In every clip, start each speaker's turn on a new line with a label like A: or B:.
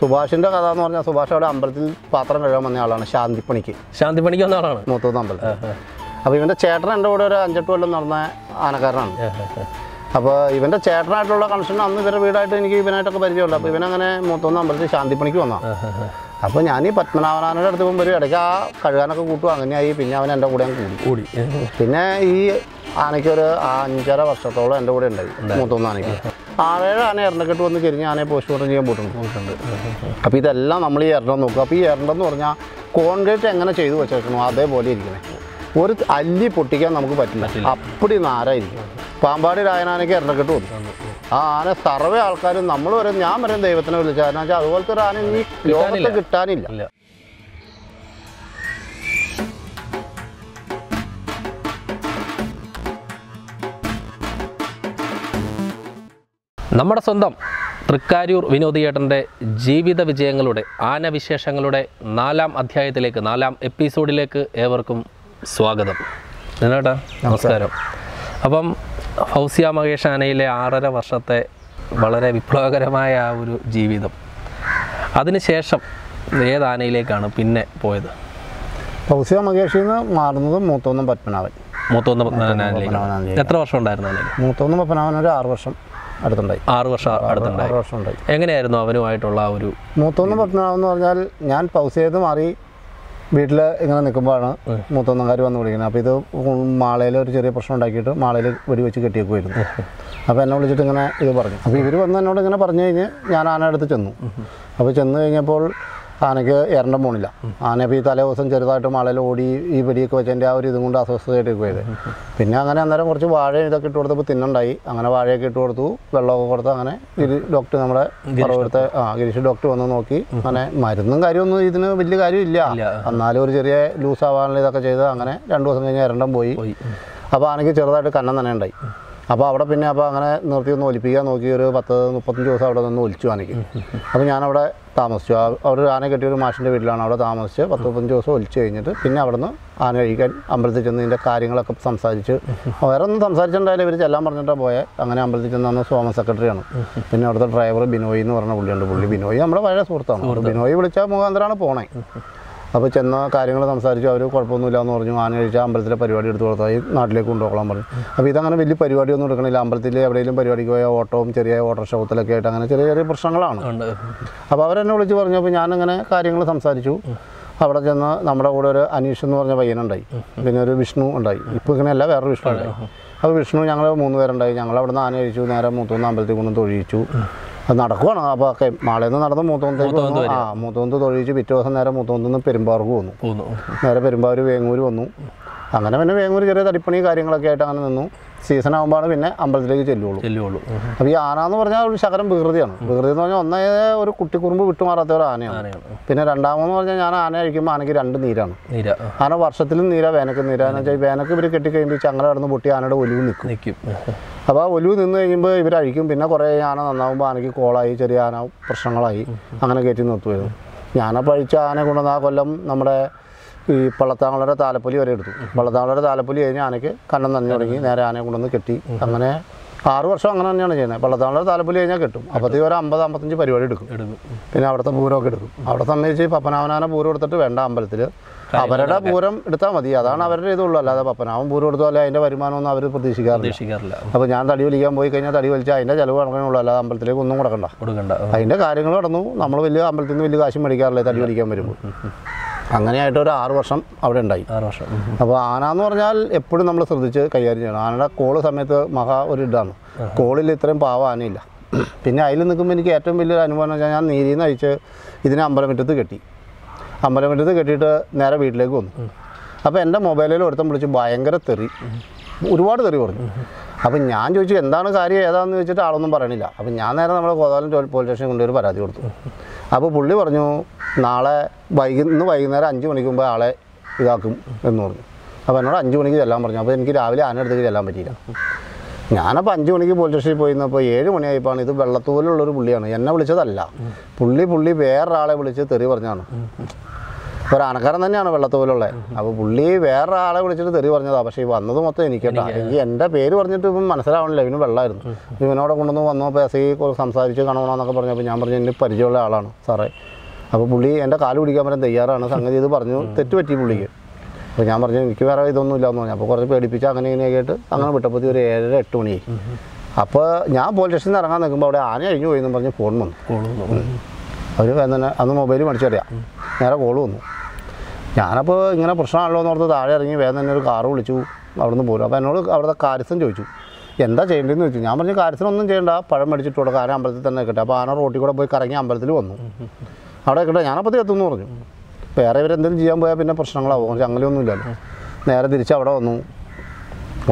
A: സുഭാഷിന്റെ കഥ എന്ന് പറഞ്ഞാൽ സുഭാഷ് അവിടെ അമ്പലത്തിൽ പാത്രം കഴുകാൻ വന്ന ആളാണ് ശാന്തിപ്പണിക്ക്.
B: ശാന്തിപ്പണിക്ക് വന്ന ആളാണ്.
A: മൂത്തത് അമ്പലത്തിൽ. അപ്പോൾ ഇവന്റെ ചേട്ടൻ എന്റെ കൂടെ ഒരു അഞ്ചെട്ട് കൊല്ലം നടന്ന ആനക്കാരനാണ്. അപ്പോൾ ഇവന്റെ ചേട്ടനായിട്ടുള്ള കണക്ഷൻ അന്ന് ഇവരുടെ വീടായിട്ട് എനിക്ക് ഇവനായിട്ടൊക്കെ പരിചയമുണ്ട്. അപ്പോൾ ഇവനങ്ങനെ മൂത്തൊന്ന് അമ്പലത്തിൽ ശാന്തിപ്പണിക്ക് വന്നാ അപ്പോൾ ഞാൻ ഈ പത്മനാഭനാനയുടെ അടുത്ത് പോകുമ്പോൾ ഇടയ്ക്ക് ആ കഴുകാനൊക്കെ കൂട്ടും. അങ്ങനെയായി പിന്നെ അവൻ എന്റെ കൂടെ കൂടി.
B: കൂടി.
A: പിന്നെ ഈ ആനയ്ക്ക് ഒരു അഞ്ചര വർഷത്തോളം എന്റെ കൂടെ ഉണ്ടായി മൂത്തൊന്ന് ആനയ്ക്ക്. ആറേഴ് ആന എറണ്ടക്കെട്ട് വന്ന് കിരിഞ്ഞ് ആനയെ പോസ്റ്റ്മോർട്ടം ചെയ്യാൻ പോയിട്ടുണ്ട്. അപ്പോൾ ഇതെല്ലാം നമ്മൾ ഈ എറണ്ടം നോക്കുക. അപ്പോൾ ഈ എറണ്ടം എന്ന് പറഞ്ഞാൽ കോൺക്രീറ്റ് എങ്ങനെ ചെയ്തു വെച്ചേക്കണോ അതേപോലെ ഇരിക്കണേ. ഒരു അല്ലി പൊട്ടിക്കാൻ നമുക്ക് പറ്റില്ല. അപ്പടി നാരായിരിക്കും. പാമ്പാടി രായനാനയ്ക്ക് എറണ്ടക്കെട്ട് വന്നു. ആ ആന സർവേ ആൾക്കാരും നമ്മൾ വരെ ഞാൻ വരെ ദൈവത്തിനെ വിളിച്ചാൽ അതുപോലത്തെ ഒരു ആന ഈ ലോകത്ത് കിട്ടാനില്ല.
B: നമ്മുടെ സ്വന്തം തൃക്കാരൂർ വിനോദിയേട്ടന്റെ ജീവിത വിജയങ്ങളുടെ ആനവിശേഷങ്ങളുടെ നാലാം അധ്യായത്തിലേക്ക് നാലാം എപ്പിസോഡിലേക്ക് ഏവർക്കും സ്വാഗതം. ദിനേട്ടാ നമസ്കാരം. അപ്പം ഹൗസിയ മഹേഷ് ആനയിലെ ആറര വർഷത്തെ വളരെ വിപ്ലവകരമായ ആ ഒരു ജീവിതം. അതിനുശേഷം ഏത് ആനയിലേക്കാണ് പിന്നെ പോയത്?
A: ഹൗസിയ മഹേഷിൽ നിന്ന് മാറുന്നത് മൂത്തൊന്നും പത്മനാഭൻ.
B: മൂത്തൊന്ന്
A: പത്മനാഭനിലേക്ക്.
B: എത്ര വർഷം ഉണ്ടായിരുന്നു
A: മൂത്തൊന്നും പത്മനാഭൻ ഒരു ആറ് വർഷം. അടുത്തുണ്ടായി.
B: ആറ് വർഷം അടുത്തുണ്ടായി.
A: ആറ് വർഷം ഉണ്ടായി.
B: എങ്ങനെയായിരുന്നു അവനുമായിട്ടുള്ള ആ ഒരു
A: മൂത്തൊന്നും പത്മനാഭൻ എന്ന് പറഞ്ഞാൽ ഞാൻ പൗസ് ചെയ്ത് മാറി വീട്ടിൽ ഇങ്ങനെ നിൽക്കുമ്പോഴാണ് മൂത്തൊന്നങ്കാർ വന്ന് വിളിക്കുന്നത്. അപ്പോൾ ഇത് മാളയിൽ ഒരു ചെറിയ പ്രശ്നം ഉണ്ടാക്കിയിട്ട് മാളയിൽ വെടിവെച്ച് കെട്ടിയേക്കുമായിരുന്നു അപ്പോൾ എന്നെ വിളിച്ചിട്ട് ഇങ്ങനെ ഇത് പറഞ്ഞു. അപ്പോൾ ഇവർ വന്ന് എന്നോട് ഇങ്ങനെ പറഞ്ഞു കഴിഞ്ഞ് ഞാൻ ആന അടുത്ത് ചെന്നു. അപ്പോൾ ചെന്ന് കഴിഞ്ഞപ്പോൾ ആനയ്ക്ക് എറണ്ട പോണില്ല. ആന ഇപ്പോൾ ഈ തലേ ദിവസം ചെറുതായിട്ട് മളയിൽ ഓടി ഈ വെടിയൊക്കെ വെച്ചതിന്റെ ആ ഒരു ഇതും കൊണ്ട് അസ്വസ്ഥതയായിട്ട് പോയത്. പിന്നെ അങ്ങനെ അന്നേരം കുറച്ച് വാഴ ഇതൊക്കെ ഇട്ട് കൊടുത്തപ്പോൾ തിന്നുണ്ടായി. അങ്ങനെ വാഴയൊക്കെ ഇട്ട് കൊടുത്തു വെള്ളമൊക്കെ കൊടുത്ത് അങ്ങനെ ഗിരി ഡോക്ടർ നമ്മുടെ പറവൂരത്തെ ആ ഗിരീഷ് ഡോക്ടർ വന്ന് നോക്കി. അങ്ങനെ മരുന്നും കാര്യമൊന്നും ഇതിന് വലിയ കാര്യമില്ല.
B: ഇല്ല.
A: എന്നാലും ഒരു ചെറിയ ലൂസ് ആവാനുള്ള ഇതൊക്കെ ചെയ്ത് അങ്ങനെ രണ്ടു ദിവസം കഴിഞ്ഞ് ഇരണ്ടം പോയി. അപ്പോൾ ആനയ്ക്ക് ചെറുതായിട്ട് കന്നം തന്നെ ഉണ്ടായി. അപ്പോൾ അവിടെ പിന്നെ അപ്പോൾ അങ്ങനെ നിർത്തി ഒന്ന് ഒലിപ്പിക്കാൻ നോക്കി. ഒരു പത്ത് മുപ്പത്തഞ്ച് ദിവസം അവിടെ നിന്ന് ഒലിച്ചു ആനയ്ക്ക്. അപ്പോൾ ഞാനവിടെ താമസിച്ചു. അവർ ആന കെട്ടിയ ഒരു മാഷിന്റെ വീട്ടിലാണ് അവിടെ താമസിച്ച് പത്ത് മുപ്പത്തഞ്ച് ദിവസം ഒലിച്ചു കഴിഞ്ഞിട്ട് പിന്നെ അവിടെ നിന്ന് ആന കഴിക്കാൻ അമ്പലത്തിൽ ചെന്ന് ഇതിന്റെ കാര്യങ്ങളൊക്കെ സംസാരിച്ച്. വേറെ ഒന്നും സംസാരിച്ചിട്ടുണ്ടായാലും ഇവർ ചെല്ലാൻ പറഞ്ഞിട്ടാണ് പോയത് അങ്ങനെ അമ്പലത്തിൽ ചെന്ന് അന്ന് സോമ സെക്രട്ടറിയാണ്. പിന്നെ അവിടുത്തെ ഡ്രൈവർ ബിനോയ് എന്ന് പറഞ്ഞ പുള്ളിയുണ്ട്. പുള്ളി ബിനോയ് നമ്മുടെ പഴയ സുഹൃത്താണ്. ബിനോയ് വിളിച്ചാൽ മുഖാന്തരമാണ് പോണേ. അപ്പോൾ ചെന്ന കാര്യങ്ങൾ സംസാരിച്ചു. അവർ കുഴപ്പമൊന്നുമില്ല എന്ന് പറഞ്ഞു. ആന കഴിച്ചാൽ അമ്പലത്തിലെ പരിപാടി എടുത്ത് കൊടുത്താൽ ഈ നാട്ടിലേക്ക് കൊണ്ടുപോകാൻ പറഞ്ഞു. അപ്പോൾ ഇതങ്ങനെ വലിയ പരിപാടിയൊന്നും എടുക്കണില്ല. അമ്പലത്തിൽ എവിടെയെങ്കിലും പരിപാടിക്ക് പോയ ഓട്ടവും ചെറിയ ഓട്ടോഷോത്തിലൊക്കെ ആയിട്ട് അങ്ങനെ ചെറിയ ചെറിയ പ്രശ്നങ്ങളാണ്. അപ്പോൾ അവരെന്നെ വിളിച്ച് പറഞ്ഞു. അപ്പോൾ ഞാനങ്ങനെ കാര്യങ്ങൾ സംസാരിച്ചു. അവിടെ ചെന്ന് നമ്മുടെ കൂടെ ഒരു അനീഷ് എന്ന് പറഞ്ഞ പയ്യനുണ്ടായി. പിന്നെ ഒരു വിഷ്ണു ഉണ്ടായി. ഇപ്പോൾ ഇങ്ങനെയല്ല വേറൊരു വിഷ്ണു ഉണ്ടായി. അപ്പോൾ വിഷ്ണു ഞങ്ങൾ മൂന്ന് പേരുണ്ടായി. ഞങ്ങൾ അവിടെ നിന്ന് ആന കഴിച്ചു. നേരെ മൂത്തുനിന്ന് അമ്പലത്തിൽ കൊണ്ടുവന്ന് തൊഴിയിച്ചു. നടക്കുവാണ്. അപ്പോൾ ഒക്കെ മാളയിൽ നിന്ന് നടന്ന് മൂത്തോന്നത്തേക്ക് വന്നു. ആ മൂത്തോന്ത് തൊഴിച്ച് പിറ്റേ ദിവസം നേരെ മൂത്തോന്ന് പെരുമ്പാർക്ക് വന്നു
B: പോന്നു.
A: നേരെ പെരുമ്പാവൂർ വേങ്ങൂർ വന്നു. അങ്ങനെ പിന്നെ വേങ്ങൂർ ചെറിയ തടിപ്പണി കാര്യങ്ങളൊക്കെ ആയിട്ട് അങ്ങനെ നിന്നു. സീസൺ ആകുമ്പോഴാണ് പിന്നെ അമ്പലത്തിലേക്ക് ചെല്ലുള്ളൂ.
B: ചെല്ലുള്ളൂ.
A: അപ്പോൾ ഈ ആന എന്ന് പറഞ്ഞാൽ ഒരു ശകലം വികൃതിയാണ്. വികൃതി എന്ന് പറഞ്ഞാൽ ഒന്നേ ഒരു കുട്ടിക്കുറുമ്പ് വിട്ടുമാറാത്ത ഒരു ആനയാണ്. പിന്നെ രണ്ടാമെന്ന് പറഞ്ഞാൽ ഞാൻ ആന കഴിക്കുമ്പോൾ ആനയ്ക്ക് രണ്ട് നീരാണ്.
B: നീര.
A: ആന വർഷത്തിലും നീര വേനക്ക് നീര. എന്ന് വെച്ചാൽ വേനക്ക് ഇവർ കെട്ടിക്കഴിയുമ്പോൾ ചങ്ങല കടന്ന് പൊട്ടി ആനയുടെ ഒലിവ് നിൽക്കും.
B: നിൽക്കും.
A: അപ്പോൾ ആ ഒലിവ് നിന്ന് കഴിയുമ്പോൾ ഇവർ അഴിക്കും. പിന്നെ കുറേ ആന നന്നാവുമ്പോൾ ആനയ്ക്ക് കോളായി ചെറിയ ആന പ്രശ്നങ്ങളായി. അങ്ങനെ കയറ്റി നിർത്തുമായിരുന്നു ഞാനപ്പോൾ അഴിച്ച ആന കൊണ്ടുവന്ന് ആ കൊല്ലം നമ്മുടെ ഈ പള്ളത്താങ്ങളുടെ താലപ്പൊലി വരെ എടുത്തു. പള്ളത്താങ്ങളുടെ താലപ്പൊലി കഴിഞ്ഞ് ആനയ്ക്ക് കണ്ണം തന്നെ തുടങ്ങി. നേരെ ആനയെ കൊണ്ടുവന്ന് കെട്ടി. അങ്ങനെ ആറ് വർഷം അങ്ങനെ തന്നെയാണ് ചെയ്യുന്നത്. പള്ളത്താങ്ങളുടെ താലപ്പൊലി കഴിഞ്ഞാൽ കിട്ടും. അപ്പോഴത്തേക്ക് ഒരു അമ്പത് അമ്പത്തഞ്ച് പരിപാടി എടുക്കും. പിന്നെ അവിടുത്തെ പൂരമൊക്കെ എടുക്കും. അവിടെ സംബന്ധിച്ച് പപ്പനാവനാന പൂരം എടുത്തിട്ട് വേണ്ട അമ്പലത്തിൽ അവരുടെ പൂരം എടുത്താൽ മതി. അതാണ് അവരുടെ ഇതുള്ളൂ. അല്ലാതെ പപ്പനാവൻ പൂരം എടുത്താൽ അതിന്റെ വരുമാനമൊന്നും അവർ പ്രതീക്ഷിക്കാറില്ല.
B: അപ്പൊ
A: അപ്പോൾ ഞാൻ തടി വലിക്കാൻ പോയി കഴിഞ്ഞാൽ തടി വലിച്ചാൽ അതിന്റെ ചിലവ് കണക്കാനുള്ളൂ അല്ലാതെ അമ്പലത്തിലേക്ക് ഒന്നും കൊടുക്കണ്ട.
B: കൊടുക്കണ്ട.
A: അതിന്റെ കാര്യങ്ങൾ നടന്നു. നമ്മൾ വലിയ അമ്പലത്തിൽ നിന്ന് വലിയ കാശും മേടിക്കാറില്ല തടി വലിക്കാൻ വരുമ്പോൾ അങ്ങനെയായിട്ട് ഒരു ആറ് വർഷം അവിടെ ഉണ്ടായി.
B: ആറ് വർഷം.
A: അപ്പോൾ ആന എന്ന് പറഞ്ഞാൽ എപ്പോഴും നമ്മൾ ശ്രദ്ധിച്ച് കൈകാര്യം ചെയ്യണം. ആനയുടെ കോൾ സമയത്ത് മഹാ ഒരു ഇതാണ്. കോളിൽ ഇത്രയും പാവ ആനയില്ല. പിന്നെ അതിൽ നിൽക്കുമ്പോൾ എനിക്ക് ഏറ്റവും വലിയൊരു അനുഭവം എന്ന് വെച്ചാൽ ഞാൻ നീരിൽ നിന്ന് അയച്ച് ഇതിനെ അമ്പലമുറ്റത്ത് കെട്ടി. അമ്പലമുറ്റത്ത് കെട്ടിയിട്ട് നേരെ വീട്ടിലേക്ക് വന്നു. അപ്പോൾ എന്റെ മൊബൈലിൽ ഒരുത്തം വിളിച്ച് ഭയങ്കര തെറി. ഒരുപാട് തെറി പറഞ്ഞു. അപ്പം ഞാൻ ചോദിച്ചു എന്താണ് കാര്യം? ഏതാണെന്ന് ചോദിച്ചിട്ട് ആളൊന്നും പറയണില്ല. അപ്പം ഞാൻ നേരെ നമ്മുടെ കോതാലം പോലീസ് സ്റ്റേഷനിൽ കൊണ്ടുപോയി പരാതി കൊടുത്തു. അപ്പോൾ പുള്ളി പറഞ്ഞു നാളെ വൈകി ഇന്ന് വൈകുന്നേരം അഞ്ച് മണിക്ക് മുമ്പ് ആളെ ഇതാക്കും എന്ന് പറഞ്ഞു. അപ്പോൾ എന്നോട് അഞ്ച് മണിക്ക് ചെല്ലാൻ പറഞ്ഞു. അപ്പോൾ എനിക്ക് രാവിലെ ആന അടുത്തേക്ക് ചെല്ലാൻ പറ്റിയില്ല. ഞാനപ്പോൾ അഞ്ച് മണിക്ക് പോലീസ് സ്റ്റേഷനിൽ പോയിരുന്നപ്പോൾ ഏഴ് മണിയായപ്പോൾ ഇത് വെള്ളത്തൂലുള്ളൊരു പുള്ളിയാണ്. എന്നെ വിളിച്ചതല്ല. പുള്ളി പുള്ളി വേറൊരാളെ വിളിച്ച് തെറി പറഞ്ഞാണ് ഒരു ആനക്കാരൻ തന്നെയാണ് വെള്ളത്തോലുള്ളത് അപ്പോൾ പുള്ളി വേറെ ആളെ വിളിച്ചിട്ട് തെറി പറഞ്ഞതാ. പക്ഷേ ഈ വന്നത് മൊത്തം എനിക്കട്ടാ എനിക്ക്. എന്റെ പേര് പറഞ്ഞിട്ട് ഇപ്പം മനസ്സിലാവണില്ല. ഇവന് വെള്ളമായിരുന്നു. ഇവനോടെ കൊണ്ടുവന്ന് വന്നപ്പോൾ സി ഐ സംസാരിച്ച് കാണണമെന്നൊക്കെ പറഞ്ഞപ്പോൾ ഞാൻ പറഞ്ഞു എനിക്ക് പരിചയമുള്ള ആളാണ് സാറേ. അപ്പോൾ പുള്ളി എന്റെ കാൽ പിടിക്കാൻ പറ്റാൻ തയ്യാറാണ്. സംഗതി ഇത് പറഞ്ഞു തെറ്റ് പറ്റി പുള്ളിക്ക്. അപ്പോൾ ഞാൻ പറഞ്ഞു എനിക്ക് വേറെ ഇതൊന്നും ഇല്ലാന്ന് പറഞ്ഞു. അപ്പോൾ കുറച്ച് പേടിപ്പിച്ച് അങ്ങനെ ഇങ്ങനെയൊക്കെ ആയിട്ട് അങ്ങനെ വിട്ടപ്പോൾ ഒരു ഏഴര എട്ട് മണിയായി. അപ്പോൾ ഞാൻ പോലീസ് സ്റ്റേഷനിൽ നിന്ന് ഇറങ്ങാൻ നിൽക്കുമ്പോൾ അവിടെ ആന കഴിഞ്ഞു പോയി എന്ന് പറഞ്ഞ് ഫോൺ വന്നു.
B: അവർ
A: അവർ തന്നെ അന്ന് മൊബൈൽ അടിച്ചറിയാം നേരെ കോൾ വന്നു. ഞാനപ്പോൾ ഇങ്ങനെ പ്രശ്നമാണല്ലോ എന്ന് ഓർത്ത് താഴെ ഇറങ്ങി വേഗം തന്നെ ഒരു കാറ് വിളിച്ചു. അവിടുന്ന് പോരും. അപ്പോൾ എന്നോട് അവിടുത്തെ കാര്യസ്ഥൻ ചോദിച്ചു എന്താ ചെയ്യേണ്ടതെന്ന് ചോദിച്ചു? ഞാൻ പറഞ്ഞു കാര്യസ്ഥനൊന്നും ചെയ്യണ്ട. പഴം മേടിച്ചിട്ട് കൊടുക്കുക ആന അമ്പലത്തിൽ തന്നെ കിട്ടും അപ്പോൾ ആന റോട്ടിൽ കൂടെ പോയി കറങ്ങി അമ്പലത്തിൽ വന്നു. അവിടെ കിട്ടെ ഞാനപ്പോൾ എത്തുമെന്ന് പറഞ്ഞു. വേറെ ഇവരെന്തെങ്കിലും ചെയ്യാൻ പോയാൽ പിന്നെ പ്രശ്നങ്ങളാവും. അങ്ങനെയൊന്നുമില്ലല്ലോ. അങ്ങനെയൊന്നും നേരെ തിരിച്ച് അവിടെ വന്നു.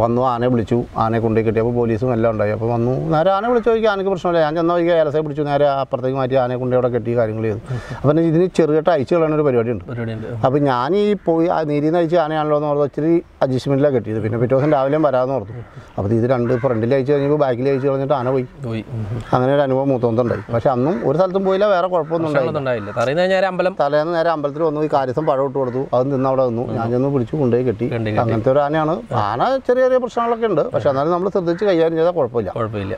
A: വന്നു ആനയെ വിളിച്ചു. ആനയെ കൊണ്ടു കിട്ടിയപ്പോൾ പോലീസും എല്ലാം ഉണ്ടായി. അപ്പോൾ വന്നു. നേരെ ആനെ വിളിച്ചു ചോദിക്കുക ആനയ്ക്ക് പ്രശ്നമില്ല. ഞാൻ ചെന്ന വഴിക്ക് ഏലസെ പിടിച്ചു. നേരെ അപ്പുറത്തേക്ക് മാറ്റി ആനയെ കൊണ്ട് അവിടെ കെട്ടി കാര്യങ്ങൾ ചെയ്തു. അപ്പം ഇതിന് ചെറുതായിട്ട് അയച്ചു കളയുന്ന ഒരു പരിപാടിയുണ്ട്. അപ്പോൾ ഞാൻ ഈ പോയി ആ നീരിന്ന് അയച്ച് ആനയാണല്ലോ എന്ന് ഓർത്ത് ഇച്ചിരി അഡ്ജസ്റ്റ്മെന്റിലാണ് കെട്ടിയത്. പിന്നെ പിറ്റേ ദിവസം രാവിലെയും വരാമെന്ന് ഓർത്തു. അപ്പോൾ ഇത് രണ്ട് ഫ്രണ്ടിൽ അയച്ച് കഴിഞ്ഞപ്പോൾ ബാക്കിൽ അയച്ച് കഴിഞ്ഞിട്ട് ആന പോയി.
B: പോയി.
A: അങ്ങനെ ഒരു അനുഭവം മൂത്തോന്നുണ്ടായി പക്ഷെ അന്നും ഒരു സ്ഥലത്തും പോയില്ല. വേറെ കുഴപ്പമൊന്നും ഉണ്ടായില്ല. തലേന്ന് നേരെ അമ്പലത്തിൽ വന്നു. ഈ കാര്യസം പഴം ഇട്ട് കൊടുത്തു. അത് നിന്ന് അവിടെ നിന്നു ഞാൻ ചെന്ന് പിടിച്ചു കൊണ്ടുപോയി കെട്ടി. അങ്ങനത്തെ ഒരു ആനയാണ്. ആന ചെറിയ ചെറിയ പ്രശ്നങ്ങളൊക്കെ ഉണ്ട്. പക്ഷെ എന്നാലും നമ്മൾ ശ്രദ്ധിച്ച് കൈകാര്യം ചെയ്താൽ കുഴപ്പമില്ല.
B: കുഴപ്പമില്ല.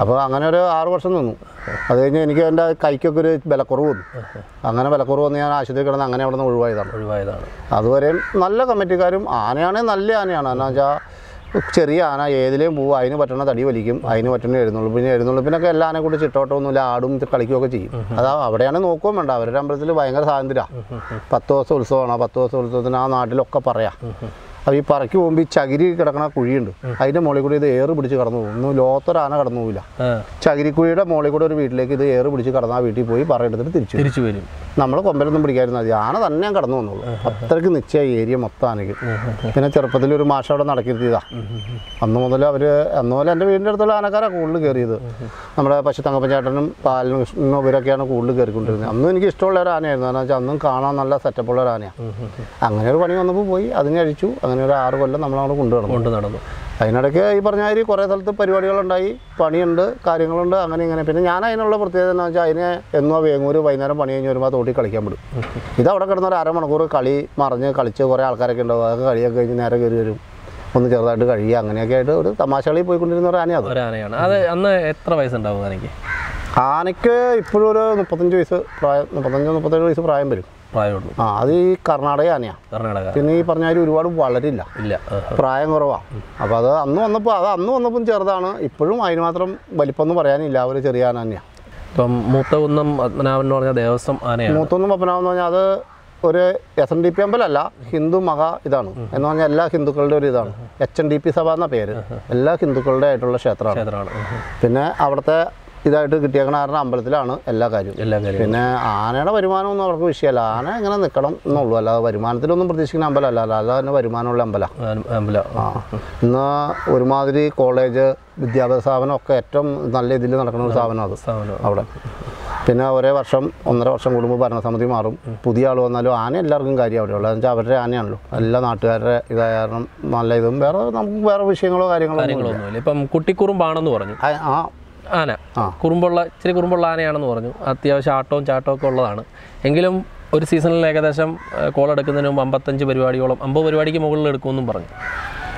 A: അപ്പോൾ അങ്ങനെ ഒരു ആറ് വർഷം നിന്നു. അത് കഴിഞ്ഞ് എനിക്ക് എന്റെ കൈക്കൊക്കെ ഒരു ബലക്കുറവ് വന്നു. അങ്ങനെ ബലക്കുറവ് വന്ന് ഞാൻ ആശുപത്രി കിടന്ന് അങ്ങനെ അവിടെ നിന്ന് ഒഴിവായതാണ്.
B: ഒഴിവായതാണ്.
A: അതുവരെയും നല്ല കമ്മിറ്റിക്കാരും ആനയാണെങ്കിൽ നല്ല ആനയാണ്. എന്നാ വെച്ചാൽ ചെറിയ ആന ഏതിലേയും പോവും അതിന് പറ്റണ തടി വലിക്കും അതിന് പറ്റണ എഴുന്നള്ളിപ്പിന് എഴുന്നള്ളിപ്പിനൊക്കെ എല്ലാ ആനെ കൂടി ചിട്ടോട്ടമൊന്നുമില്ല ആടും കളിക്കുകയൊക്കെ ചെയ്യും. അതാ അവിടെയാണ് നോക്കുകയും വേണ്ട. അവരുടെ അമ്പലത്തിൽ ഭയങ്കര സ്വാതന്ത്ര്യമാണ് പത്ത് ദിവസം ഉത്സവമാണ്. പത്ത് ദിവസം ഉത്സവത്തിന് ആ നാട്ടിലൊക്കെ പറയാം. അപ്പോൾ ഈ പറക്കി പോകുമ്പോൾ ഈ ചകിരി കിടക്കണ കുഴിയുണ്ട്. അതിന്റെ മുകളിൽ കൂടി ഇത് ഏറ് പിടിച്ച് കടന്നു പോകും. ഒന്നും ലോത്തൊരു ആന കടന്നു പോവില്ല. ചകിരിക്കുഴിയുടെ മുകളിൽ കൂടെ ഒരു വീട്ടിലേക്ക് ഇത് ഏറ് പിടിച്ച് കടന്ന് ആ വീട്ടിൽ പോയി പറയെടുത്തിട്ട് തിരിച്ചു
B: തിരിച്ചു വരും.
A: നമ്മൾ കൊമ്പലൊന്നും പിടിക്കാതിരുന്നാൽ മതി. ആന തന്നെ ഞാൻ കടന്നു വന്നുള്ളൂ അത്രയ്ക്ക് നിശ്ചയ ഏരിയ മൊത്തം ആനയ്ക്ക്. പിന്നെ ചെറുപ്പത്തിൽ ഒരു മാഷ അവിടെ നടക്കിരുത്തിയതാ. അന്ന് മുതൽ അവർ അന്ന് മുതൽ എന്റെ വീടിന്റെ അടുത്തുള്ള ആനക്കാരാണ് കൂടുതൽ കയറിയത്. നമ്മുടെ പശു തങ്കപ്പഞ്ചേട്ടനും പാലും കൃഷ്ണനും ഇവരൊക്കെയാണ് കൂടുതൽ കയറിക്കൊണ്ടിരുന്നത്. അന്നും എനിക്ക് ഇഷ്ടമുള്ള ഒരു ആനയായിരുന്നു കാരണം വെച്ചാൽ അന്നും കാണാൻ നല്ല സെറ്റപ്പുള്ള ഒരു ആനയാണ് അങ്ങനെ ഒരു പണി വന്നപ്പോൾ പോയി. അതിനെ കഴിച്ചു അങ്ങനെ ഒരു ആറ് കൊല്ലം നമ്മളവിടെ കൊണ്ടു നടന്നു.
B: കൊണ്ട് നടന്നു.
A: അതിനിടയ്ക്ക് ഈ പറഞ്ഞ മാതിരി കുറേ സ്ഥലത്ത് പരിപാടികളുണ്ടായി. പണിയുണ്ട് കാര്യങ്ങളുണ്ട് അങ്ങനെ ഇങ്ങനെ. പിന്നെ ഞാൻ അതിനുള്ള പ്രത്യേകത എന്ന് വെച്ചാൽ അതിനെ എന്നോ വേങ്ങൂര് വൈകുന്നേരം പണി കഴിഞ്ഞ് വരുമ്പോൾ തോട്ടി കളിക്കാൻ വിടും. ഇത് അവിടെ കിടന്ന ഒരു അരമണിക്കൂർ കളി മറിഞ്ഞ് കളിച്ച് കുറേ ആൾക്കാരൊക്കെ ഉണ്ടാവും. അതൊക്കെ കളിയൊക്കെ കഴിഞ്ഞ് നേരെ കയറി വരും. ഒന്ന് ചെറുതായിട്ട് കഴിയുക അങ്ങനെയൊക്കെ ആയിട്ട് ഒരു തമാശ കളി പോയിക്കൊണ്ടിരുന്ന ഒരു ആനയാണ് അത്.
B: ആനയാണ്. അത് അന്ന് എത്ര വയസ്സുണ്ടാവും ആനയ്ക്ക്?
A: ആനയ്ക്ക് ഇപ്പോഴും ഒരു മുപ്പത്തഞ്ച് വയസ്സ് പ്രായം മുപ്പത്തഞ്ച് മുപ്പത്തേഴ് വയസ്സ് പ്രായം വരും.
B: പ്രായമുള്ളൂ.
A: ആ അത് ഈ കർണാടക ആനയാണ്
B: കർണാടക.
A: പിന്നെ ഈ പറഞ്ഞ ഒരുപാട് വളരില്ല.
B: ഇല്ല.
A: പ്രായം കുറവാണ് അപ്പോൾ അത് അന്ന് വന്നപ്പോൾ അത് അന്ന് വന്നപ്പം ചെറുതാണ്. ഇപ്പോഴും അതിന് മാത്രം വലിപ്പമൊന്നും പറയാനില്ല. ഒരു ചെറിയ ആന തന്നെയാണ്
B: ഇപ്പം മൂത്തകുന്നം പത്മനാഭൻ എന്ന് പറഞ്ഞ ദേവസ്വം ആനയാണ്.
A: പത്മനാഭൻ എന്ന് പറഞ്ഞാൽ അത് ഒരു എസ് എൻ ഡി പി അമ്പലമല്ല ഹിന്ദു മഹ ഇതാണ്. എന്ന് പറഞ്ഞാൽ എല്ലാ ഹിന്ദുക്കളുടെ ഒരു ഇതാണ്. എച്ച് എൻ ഡി പി സഭ എന്ന പേര്. എല്ലാ ഹിന്ദുക്കളുടെ ആയിട്ടുള്ള ക്ഷേത്രമാണ്. പിന്നെ അവിടുത്തെ ഇതായിട്ട് കിട്ടിയേക്കണ കാരണം അമ്പലത്തിലാണ് എല്ലാ കാര്യവും.
B: എല്ലാ കാര്യവും.
A: പിന്നെ ആനയുടെ വരുമാനമൊന്നും അവർക്ക് വിഷയമല്ല. ആന എങ്ങനെ നിൽക്കണം എന്നുള്ളൂ. അല്ലാതെ വരുമാനത്തിലൊന്നും പ്രതീക്ഷിക്കുന്ന അമ്പലമല്ല. അല്ലാതെ തന്നെ വരുമാനമുള്ള അമ്പല.
B: ആ, അമ്പലം.
A: ആ. ഇന്ന് ഒരുമാതിരി കോളേജ് വിദ്യാഭ്യാസ സ്ഥാപനം ഒക്കെ ഏറ്റവും നല്ല ഇതിൽ നടക്കുന്ന ഒരു സ്ഥാപനം അത്. അവിടെ. പിന്നെ ഒരേ വർഷം ഒന്നര വർഷം കൂടുമ്പോൾ ഭരണസമിതി മാറും. പുതിയ ആൾ വന്നാലും ആന എല്ലാവർക്കും കാര്യം അവിടെ ഉള്ളത് വെച്ചാൽ അവരുടെ ആനയാണല്ലോ. എല്ലാ നാട്ടുകാരുടെ ഇതായ കാരണം നല്ല ഇതും വേറെ നമുക്ക് വേറെ വിഷയങ്ങളോ കാര്യങ്ങളോ
B: ഇപ്പം കുട്ടിക്കുറുമ്പാണെന്ന് പറഞ്ഞു.
A: ആ-
B: ആന.
A: ആ.
B: കുറുമ്പുള്ള ഇച്ചിരി കുറുമ്പുള്ള ആനയാണെന്ന് പറഞ്ഞു. അത്യാവശ്യം ആട്ടവും ചാട്ടവും ഒക്കെ ഉള്ളതാണ്. എങ്കിലും ഒരു സീസണിൽ ഏകദേശം കോൾ എടുക്കുന്നതിന് മുമ്പ് അമ്പത്തഞ്ച് പരിപാടിയോളം അമ്പത് പരിപാടിക്ക് മുകളിൽ എടുക്കുമെന്നും പറഞ്ഞു.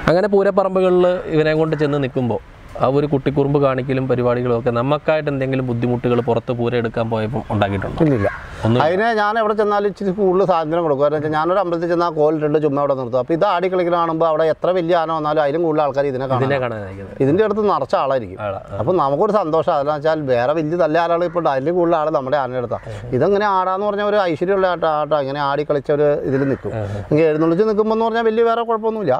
B: അങ്ങനെ പൂരപ്പറമ്പുകളിൽ ഇവനെ കൊണ്ട് ചെന്ന് നിൽക്കുമ്പോൾ ആ ഒരു കുട്ടിക്കുറുമ്പ് കാണിക്കലും പരിപാടികളും ഒക്കെ നമുക്കായിട്ട് എന്തെങ്കിലും ബുദ്ധിമുട്ടുകൾ പുറത്ത് പൂര എടുക്കാൻ പോയപ്പോൾ ഉണ്ടാക്കിയിട്ടുണ്ടോ? ഇല്ല
A: അതിനെ ഞാൻ എവിടെ ചെന്നാലും ഇച്ചിരി കൂടുതൽ സ്വാതന്ത്ര്യം കൊടുക്കും. കാരണം വെച്ചാൽ ഞാനൊരു അമ്പലത്തിൽ ചെന്നാൽ കോലിട്ടുണ്ട് ചുമ്മാ അവിടെ നിർത്തും. അപ്പോൾ ഇത് ആടി കളിക്കുന്ന കാണുമ്പോൾ അവിടെ എത്ര വലിയ ആന വന്നാലും അതിലും കൂടുതൽ ആൾക്കാർ ഇതിനെ കാണാൻ ഇതിന്റെ അടുത്ത് നിറച്ച ആളായിരിക്കും.
B: ആളാ
A: അപ്പോൾ നമുക്കൊരു സന്തോഷം. അതെന്ന് വെച്ചാൽ വേറെ വലിയ നല്ല ആളുകൾ ഇപ്പോൾ ഉണ്ട്. അതിലും കൂടുതൽ ആൾ നമ്മുടെ ആനയുടെ അടുത്താണ് ഇതെങ്ങനെ ആടാന്ന് പറഞ്ഞ ഒരു ഐശ്വര്യമുള്ള ആട്ടോ ആട്ടോ. ഇങ്ങനെ ആടി കളിച്ച ഒരു ഇതിൽ നിൽക്കും. ഇങ്ങനെ എഴുന്നള്ളിച്ച് നിൽക്കുമ്പോൾ എന്ന് പറഞ്ഞാൽ വലിയ വേറെ കുഴപ്പമൊന്നുമില്ല.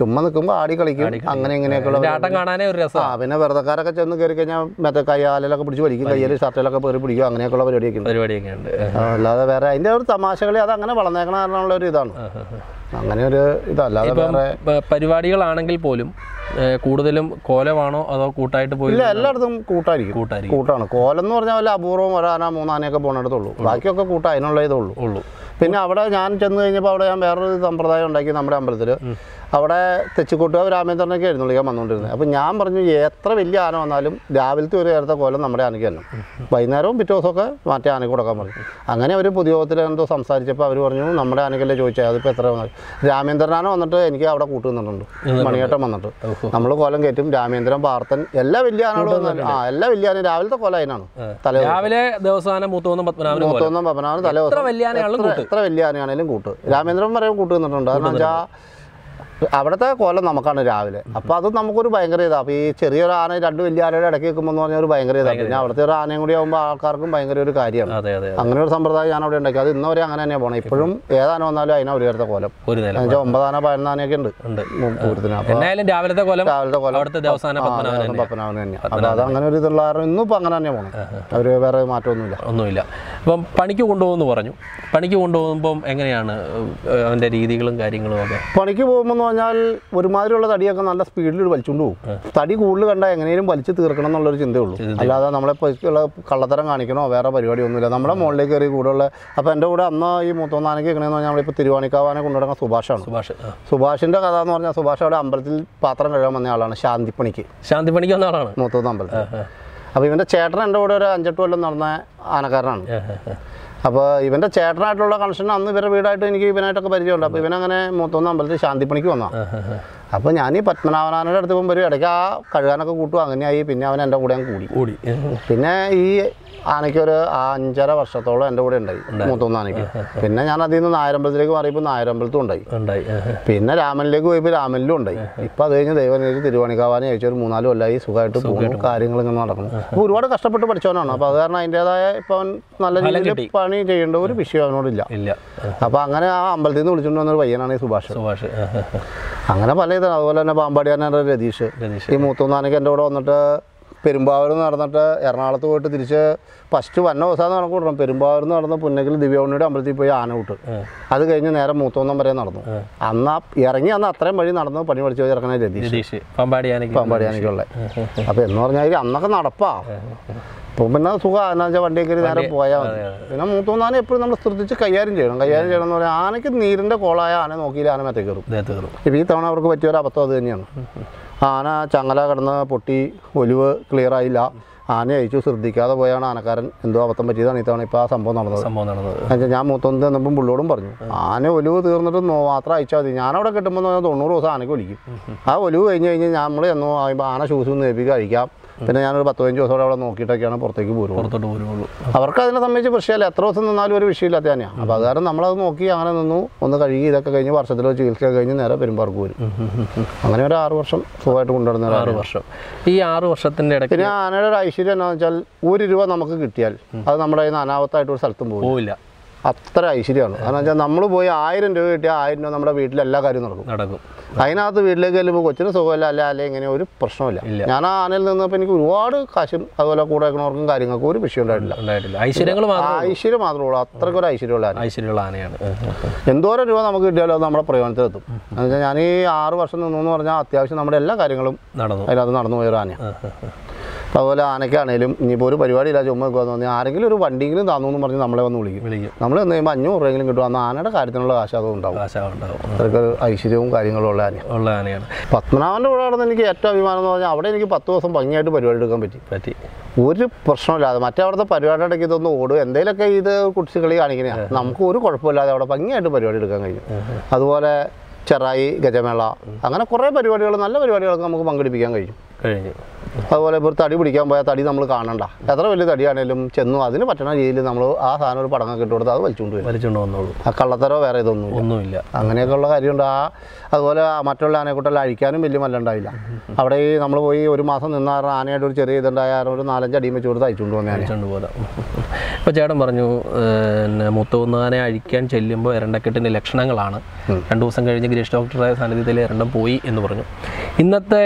A: ചുമ്മാ നിൽക്കുമ്പോൾ ആടി കളിക്കും. അങ്ങനെ ഇങ്ങനെയൊക്കെയുള്ള
B: ആട്ടം കാണാനേ ഒരു
A: ആ പിന്നെ വെറുതെക്കാരൊക്കെ ചെന്ന് കയറി കഴിഞ്ഞാൽ മറ്റേ കയ്യാലൊക്കെ പിടിച്ച് വലിക്കും കയ്യിൽ ഷർട്ടിലൊക്കെ കയറി പിടിക്കും അങ്ങനെയൊക്കെയുള്ള പരിപാടിയൊക്കെ
B: പരിപാടിയൊക്കെ ഉണ്ട്
A: അല്ലാതെ വേറെ അതിന്റെ ഒരു തമാശകളി അത് അങ്ങനെ വളർന്നേക്കണ കാരണമുള്ള ഒരു ഇതാണ്. അങ്ങനെ ഒരു ഇതല്ലാതെ വേറെ
B: പരിപാടികളാണെങ്കിൽ പോലും കൂടുതലും കോലമാണോ അതോ കൂട്ടായിട്ട് പോയി
A: ഇല്ല എല്ലായിടത്തും കൂട്ടായിരിക്കും.
B: കൂട്ടായിരിക്കും.
A: കൂട്ടാണ്. കോലം എന്ന് പറഞ്ഞാൽ വല്ല അപൂർവം ഒരാന മൂന്നാനയൊക്കെ പോകണടത്തുള്ളൂ ബാക്കിയൊക്കെ കൂട്ട അതിനുള്ള ഇതുള്ളൂ ഉള്ളൂ.
B: ഉള്ളൂ.
A: പിന്നെ അവിടെ ഞാൻ ചെന്ന് കഴിഞ്ഞപ്പോൾ അവിടെ ഞാൻ വേറൊരു സമ്പ്രദായം ഉണ്ടാക്കി നമ്മുടെ അമ്പലത്തിൽ അവിടെ തെച്ചിക്കോട്ടുക രാമേന്ദ്രനൊക്കെ എഴുന്നള്ളിക്കാൻ വന്നുകൊണ്ടിരുന്നത്. അപ്പോൾ ഞാൻ പറഞ്ഞു എത്ര വലിയ ആന വന്നാലും രാവിലത്തെ ഒരു നേരത്തെ കോലം നമ്മുടെ ആനയ്ക്ക് തന്നെ. വൈകുന്നേരവും പിറ്റേ ദിവസമൊക്കെ മറ്റേ ആനയ്ക്ക് കൊടുക്കാൻ പറഞ്ഞു. അങ്ങനെ അവർ പൊതുയോഗത്തിൽ എന്തോ സംസാരിച്ചപ്പോൾ അവർ പറഞ്ഞു നമ്മുടെ ആനയ്ക്കല്ലേ ചോദിച്ചാൽ അതിപ്പോൾ എത്ര വന്നാൽ രാമേന്ദ്രനാന വന്നിട്ട് എനിക്ക് അവിടെ കൂട്ടുന്നുണ്ട് മണിയേട്ടൻ വന്നിട്ട്. നമ്മൾ കോലം കയറ്റും രാമേന്ദ്രൻ പാർത്തൻ എല്ലാ വലിയ ആനകളും വന്നാലും ആ എല്ലാ വലിയ ആന രാവിലത്തെ കോലം അതിനാണ്. തലേ
B: രാവിലെ ദിവസം മൂത്തോന്നും
A: മൂത്തൊന്നും പപ്പനാണ് തലേ
B: എത്ര
A: ദിവസം. എത്ര- വലിയ ആനയാണെങ്കിലും കൂട്ട്. രാമേന്ദ്രൻ പറയും കൂട്ട് നിന്നിട്ടുണ്ട് കാരണം വെച്ചാൽ അവിടുത്തെ കോലം നമുക്കാണ് രാവിലെ. അപ്പോൾ അത് നമുക്കൊരു ഭയങ്കര ഇതാണ് അപ്പോൾ ഈ ചെറിയൊരു ആന രണ്ട് വലിയ ആനയുടെ ഇടയ്ക്ക് നിൽക്കുമ്പോൾ എന്ന് പറഞ്ഞാൽ ഒരു ഭയങ്കര ഇതാണ് പിന്നെ അവിടുത്തെ ഒരു ആനയും കൂടി ആകുമ്പോൾ ആൾക്കാർക്കും ഭയങ്കര ഒരു കാര്യമാണ്. അങ്ങനെ ഒരു സമ്പ്രദായം ഞാൻ അവിടെ ഉണ്ടാക്കി. അത് ഇന്നവരെ അങ്ങനെ തന്നെയാണ് പോകണം ഇപ്പോഴും ഏതാന വന്നാലും അതിനാ ഒരു നേരത്തെ കോലം. എന്നുവെച്ചാൽ ഒമ്പതാന പതിനൊന്ന് ആനയൊക്കെ ഉണ്ട്. പൂരത്തിന്. അപ്പോൾ
B: രാവിലത്തെ കോലം
A: രാവിലത്തെ കോലം. പപ്പനാവൻ തന്നെയാണ് അപ്പോൾ അത് അങ്ങനെ ഒരു ഇതുള്ള കാരണം ഇന്നും ഇപ്പോൾ അങ്ങനെ തന്നെ പോകണം അവർ വേറെ മാറ്റമൊന്നുമില്ല.
B: ഒന്നുമില്ല. അപ്പം പണിക്ക് കൊണ്ടുപോകുന്നു പറഞ്ഞു. പണിക്ക് കൊണ്ടുപോകുമ്പം എങ്ങനെയാണ് അവന്റെ അവന്റെ രീതികളും കാര്യങ്ങളും ഒക്കെ?
A: പണിക്ക് പോകുമ്പോൾ പറഞ്ഞാൽ ഒരുമാതിരിയുള്ള തടിയൊക്കെ നല്ല സ്പീഡിൽ വലിച്ചുകൊണ്ട് പോകും. തടി കൂടുതൽ കണ്ടാൽ എങ്ങനെയും വലിച്ചു തീർക്കണം എന്നുള്ളൊരു ചിന്തയുള്ളൂ അല്ലാതെ നമ്മളെ പൈസക്കുള്ള കള്ളത്തരം കാണിക്കണോ വേറെ പരിപാടി ഒന്നുമില്ല നമ്മുടെ മുകളിലേക്ക് കയറി കൂടുതലുള്ള അപ്പോൾ എന്റെ കൂടെ അന്ന് ഈ മൂത്തൊന്നാനയ്ക്ക് എങ്ങനെയെന്ന് പറഞ്ഞാൽ നമ്മളിപ്പോൾ തിരുവാണിക്കാവാനെ കൊണ്ടുനടക്കുന്ന സുഭാഷാണ്.
B: സുഭാഷ്.
A: സുഭാഷിന്റെ കഥ എന്ന് പറഞ്ഞാൽ സുഭാഷ് അവിടെ അമ്പലത്തിൽ പാത്രം കഴുകാൻ വന്ന ആളാണ് ശാന്തിപ്പണിക്ക്.
B: ശാന്തിപ്പണിക്ക് വന്ന ആളാണ്?
A: മൂത്തൊന്ന് അമ്പലത്തിൽ. അപ്പോൾ ഇവന്റെ ചേട്ടൻ എന്റെ കൂടെ ഒരു അഞ്ചെട്ട് കൊല്ലം നടന്ന ആനക്കാരനാണ്. അപ്പോൾ ഇവന്റെ ചേട്ടനായിട്ടുള്ള കണക്ഷൻ അന്ന് ഇവരുടെ വീടായിട്ട് എനിക്ക് ഇവനായിട്ടൊക്കെ പരിചയമുണ്ട്. അപ്പോൾ ഇവനങ്ങനെ മൂത്തൊന്ന് അമ്പലത്തിൽ ശാന്തിപ്പണിക്ക് വന്നാ അപ്പോൾ ഞാൻ ഈ പത്മനാഭനാഥന്റെ അടുത്ത് പോകുമ്പോൾ ഇടയ്ക്ക് ആ കഴുകാനൊക്കെ കൂട്ടും അങ്ങനെയായി. പിന്നെ അവൻ എന്റെ കൂടെ കൂടി.
B: കൂടി.
A: പിന്നെ ഈ ആനയ്ക്ക് ഒരു അഞ്ചര വർഷത്തോളം എന്റെ കൂടെ ഉണ്ടായി. മൂത്തൊന്ന് ആനയ്ക്ക്. പിന്നെ ഞാൻ അതിൽ നിന്ന് നായരമ്പലത്തിലേക്ക് മാറിയപ്പോൾ നായരമ്പലത്തും ഉണ്ടായി. പിന്നെ രാമനിലേക്ക് പോയപ്പോൾ രാമനിലും ഉണ്ടായി. ഇപ്പം അത് കഴിഞ്ഞ് ദൈവനേക്ക് തിരുവണിക്കാവാനെ അയച്ച. ഒരു മൂന്നാൽ കൊല്ലമായി സുഖമായിട്ട് പോകുന്നു. കാര്യങ്ങൾ ഇങ്ങനെ നടക്കുന്നു. അപ്പോൾ ഒരുപാട് കഷ്ടപ്പെട്ട് പഠിച്ചവനാണ്. അപ്പോൾ അത് കാരണം അതിന്റെതായ ഇപ്പം അവൻ നല്ല രീതിയിൽ പണി ചെയ്യേണ്ട ഒരു വിഷയം അവനോടില്ല.
B: ഇല്ല.
A: അപ്പോൾ അങ്ങനെ ആ അമ്പലത്തിൽ നിന്ന് വിളിച്ചുകൊണ്ട് വന്നൊരു പയ്യനാണ് ഈ സുഭാഷ്.
B: സുഭാഷ്.
A: അങ്ങനെ പല ഇതാണ് അതുപോലെ തന്നെ പാമ്പാടിയാനാണ് രതീഷ്.
B: രതീഷ്.
A: ഈ മൂത്തൊന്നാനയ്ക്ക് എന്റെ കൂടെ വന്നിട്ട് പെരുമ്പാവൂർ നടന്നിട്ട് എറണാകുളത്ത് പോയിട്ട് തിരിച്ച് ഫസ്റ്റ് വന്ന അവസാനം കണക്ക് കൂട്ടണം പെരുമ്പാവൂർ നടന്ന് പുന്നെങ്കിൽ ദിവ്യവണ്ണിയുടെ അമ്പലത്തിൽ പോയി ആന വിട്ട് അത് കഴിഞ്ഞ് നേരെ മൂത്തോന്നം വരെ നടന്നു. അന്ന് ഇറങ്ങി അന്ന് അത്രയും വഴി നടന്നു പണി പഠിച്ചു ഇറക്കണ രതീഷ്.
B: രതീഷ്. പമ്പാടി ആനയ്ക്ക്
A: പാമ്പാടിയാനൊക്കെയുള്ള അപ്പോൾ എന്ന് പറഞ്ഞാൽ അന്നൊക്കെ നടപ്പാ. ഇപ്പം പിന്നെ സുഖം. എന്നാ വെച്ചാൽ വണ്ടി കയറി നേരെ പോയാൽ മതി. പിന്നെ മൂത്തോന്നാനെ എപ്പോഴും നമ്മൾ ശ്രദ്ധിച്ച് കൈകാര്യം ചെയ്യണം. കൈകാര്യം ചെയ്യണം എന്ന് പറഞ്ഞാൽ ആനയ്ക്ക് നീരിന്റെ കോളായ ആന നോക്കിയില്ല ആന മേത്തേക്ക് കയറും. ഇപ്പം ഈ തവണ അവർക്ക് പറ്റിയ ഒരു അബദ്ധം അത് തന്നെയാണ്. ആന ചങ്ങല കിടന്ന് പൊട്ടി ഒലിവ് ക്ലിയർ ആയില്ല. ആന അയച്ചു ശ്രദ്ധിക്കാതെ പോയാണ് ആനക്കാരൻ. എന്തോ അബദ്ധം പറ്റിയതാണ് ഇത്തവണ തവണ ഇപ്പോൾ ആ സംഭവം നടന്നത്.
B: സംഭവം നടന്നത്.
A: ഞാൻ മൂത്തൊന്ന് തന്നപ്പം പുള്ളോടും പറഞ്ഞു ആന ഒലിവ് തീർന്നിട്ട് മാത്രം അയച്ചാൽ മതി. ഞാനവിടെ കിട്ടുമ്പോൾ തൊണ്ണൂറ് ദിവസം ആനയ്ക്ക് ഒലിക്കും. ആ ഒലിവ് കഴിഞ്ഞ് കഴിഞ്ഞ് നമ്മൾ എന്നോ ആന ഷൂസ് ഒന്ന് ഏൽപ്പിക്കുക കഴിക്കാം. പിന്നെ ഞാനൊരു പത്ത് പതിനഞ്ച് ദിവസം അവിടെ നോക്കിയിട്ടൊക്കെയാണ് പുറത്തേക്ക് പോരുള്ളൂ.
B: പുറത്തോട്ട് പോരുള്ളൂ.
A: അവർക്ക് അതിനെ സംബന്ധിച്ച് പ്രശ്നമല്ല. എത്ര ദിവസം നിന്നാലും ഒരു വിഷയമില്ലാത്ത തന്നെയാണ് അപ്പോൾ അത് കാരണം നമ്മളത് നോക്കി അങ്ങനെ നിന്നു. ഒന്ന് കഴുകി ഇതൊക്കെ കഴിഞ്ഞ് വർഷത്തിലോ ചികിത്സ കഴിഞ്ഞ് നേരെ പെരുമ്പാർക്ക് വരും അങ്ങനെ ഒരു ആറ് വർഷം സുഖമായിട്ട് കൊണ്ടുവരുന്ന
B: ആറ് വർഷം. ഈ ആറ് വർഷത്തിന്റെ ഇടയ്ക്ക്
A: പിന്നെ ആനയുടെ ഒരു ഐശ്വര്യം എന്താണെന്ന് വെച്ചാൽ ഒരു രൂപ നമുക്ക് കിട്ടിയാൽ അത് നമ്മുടെ കയ്യിൽ നിന്ന് അനാവത്തായിട്ട് ഒരു സ്ഥലത്തും പോകും
B: പോവില്ല.
A: അത്ര ഐശ്വര്യമാണ്. കാരണം വെച്ചാൽ നമ്മൾ പോയി ആയിരം രൂപ കിട്ടിയാൽ ആയിരം രൂപ നമ്മുടെ വീട്ടിൽ എല്ലാ കാര്യവും നടക്കും.
B: നടക്കും.
A: അതിനകത്ത് വീട്ടിലേക്ക് ചെല്ലുമ്പോൾ കൊച്ചിന് സുഖമില്ല അല്ല അല്ലെ ഇങ്ങനെ ഒരു പ്രശ്നമില്ല ഞാൻ ആ ആനയിൽ നിന്നപ്പോൾ എനിക്ക് ഒരുപാട് കാശും അതുപോലെ കൂടെ വെക്കണവർക്കും കാര്യങ്ങൾക്കും ഒരു വിഷയം ഉണ്ടായിട്ടില്ല.
B: ഐശ്വര്യങ്ങൾ
A: ഐശ്വര്യം മാത്രമേ ഉള്ളൂ. അത്രയ്ക്കൊരു ഐശ്വര്യമുള്ള ആന.
B: ഐശ്വര്യമുള്ള ആനയാണ്.
A: എന്തോരം രൂപ നമുക്ക് കിട്ടിയാലും അത് നമ്മുടെ പ്രയോജനത്തിലെത്തും എന്ന് വെച്ചാൽ ഞാൻ ഈ ആറ് വർഷം നിന്നു എന്ന് പറഞ്ഞാൽ അത്യാവശ്യം നമ്മുടെ എല്ലാ കാര്യങ്ങളും
B: നടന്നു.
A: അതിനകത്ത് നടന്നു പോയൊരു ആനയാണ് അതുപോലെ ആനയ്ക്കാണേലും ഇനിയിപ്പോൾ ഒരു പരിപാടിയില്ല ചുമ്മാ നിൽക്കുമെന്ന് പറഞ്ഞാൽ ആരെങ്കിലും ഒരു വണ്ടിയെങ്കിലും തന്നു എന്ന് പറഞ്ഞ് നമ്മളെ വന്ന് വിളിക്കും.
B: വിളിക്കും.
A: നമ്മൾ എന്ന് കഴിയുമ്പോൾ അഞ്ഞൂറ് രൂപയെങ്കിലും കിട്ടും. അന്ന് ആനയുടെ കാര്യത്തിനുള്ള കാശ് അതും ഉണ്ടാവും. അത്രയ്ക്ക് ഐശ്വര്യവും കാര്യങ്ങളും ഉള്ള ആനയാണ്
B: ഉള്ള ആനയാണ്.
A: പത്മനാഭന്റെ കൂടെ നടന്ന് എനിക്ക് ഏറ്റവും അഭിമാനം എന്ന് പറഞ്ഞാൽ അവിടെ എനിക്ക് പത്ത് ദിവസം ഭംഗിയായിട്ട് പരിപാടി എടുക്കാൻ പറ്റി.
B: പറ്റി.
A: ഒരു പ്രശ്നമില്ലാതെ മറ്റേ അവിടുത്തെ പരിപാടി ഇടയ്ക്ക് ഇതൊന്ന് ഓടും. എന്തെങ്കിലുമൊക്കെ ഇത് കുട്ടികളി കാണിക്കണേ നമുക്ക് ഒരു കുഴപ്പമില്ലാതെ അവിടെ ഭംഗിയായിട്ട് പരിപാടി എടുക്കാൻ കഴിയും. അതുപോലെ ചെറായി ഗജമേള അങ്ങനെ കുറേ പരിപാടികൾ നല്ല പരിപാടികളൊക്കെ നമുക്ക് പങ്കെടുപ്പിക്കാൻ കഴിയും.
B: കഴിഞ്ഞു.
A: അതുപോലെ ഇപ്പോൾ തടി പിടിക്കാൻ പോയാൽ തടി നമ്മൾ കാണണ്ട. എത്ര വലിയ തടിയാണേലും ചെന്നു അതിന് പറ്റണ രീതിയിൽ നമ്മൾ ആ സാധനം ഒരു പടങ്ങൊക്കെ ഇട്ട് കൊടുത്ത് അത് വലിച്ചുകൊണ്ട് വരും.
B: വലിച്ചുകൊണ്ട് വന്നോളൂ.
A: ആ കള്ളത്തരോ വേറെ ഇതൊന്നും
B: ഒന്നുമില്ല.
A: അങ്ങനെയൊക്കെ ഉള്ള കാര്യമുണ്ട്. ആ അതുപോലെ മറ്റുള്ള ആനക്കൂട്ടെല്ലാം അഴിക്കാനും വലിയ മല്ല ഉണ്ടാവില്ല. അവിടെ ഈ നമ്മൾ പോയി ഒരു മാസം നിന്ന ആനയായിട്ട് ഒരു ചെറിയ ഇതുണ്ടായ ഒരു നാലഞ്ച് അടിയും വെച്ച് കൊടുത്ത് അയച്ചുകൊണ്ട് വന്ന
B: അയച്ചുകൊണ്ട് പോകാം ഇപ്പോൾ ചേട്ടൻ പറഞ്ഞു പിന്നെ മുത്തൂന്നാനെ അഴിക്കാൻ ചെല്ലുമ്പോൾ എരണ്ടക്കെട്ടിന്റെ ലക്ഷണങ്ങളാണ്. രണ്ട് ദിവസം കഴിഞ്ഞ് ഗിരീഷ് ഡോക്ടറുടെ സാന്നിധ്യത്തിൽ എരണ്ടം പോയി എന്ന് പറഞ്ഞു. ഇന്നത്തെ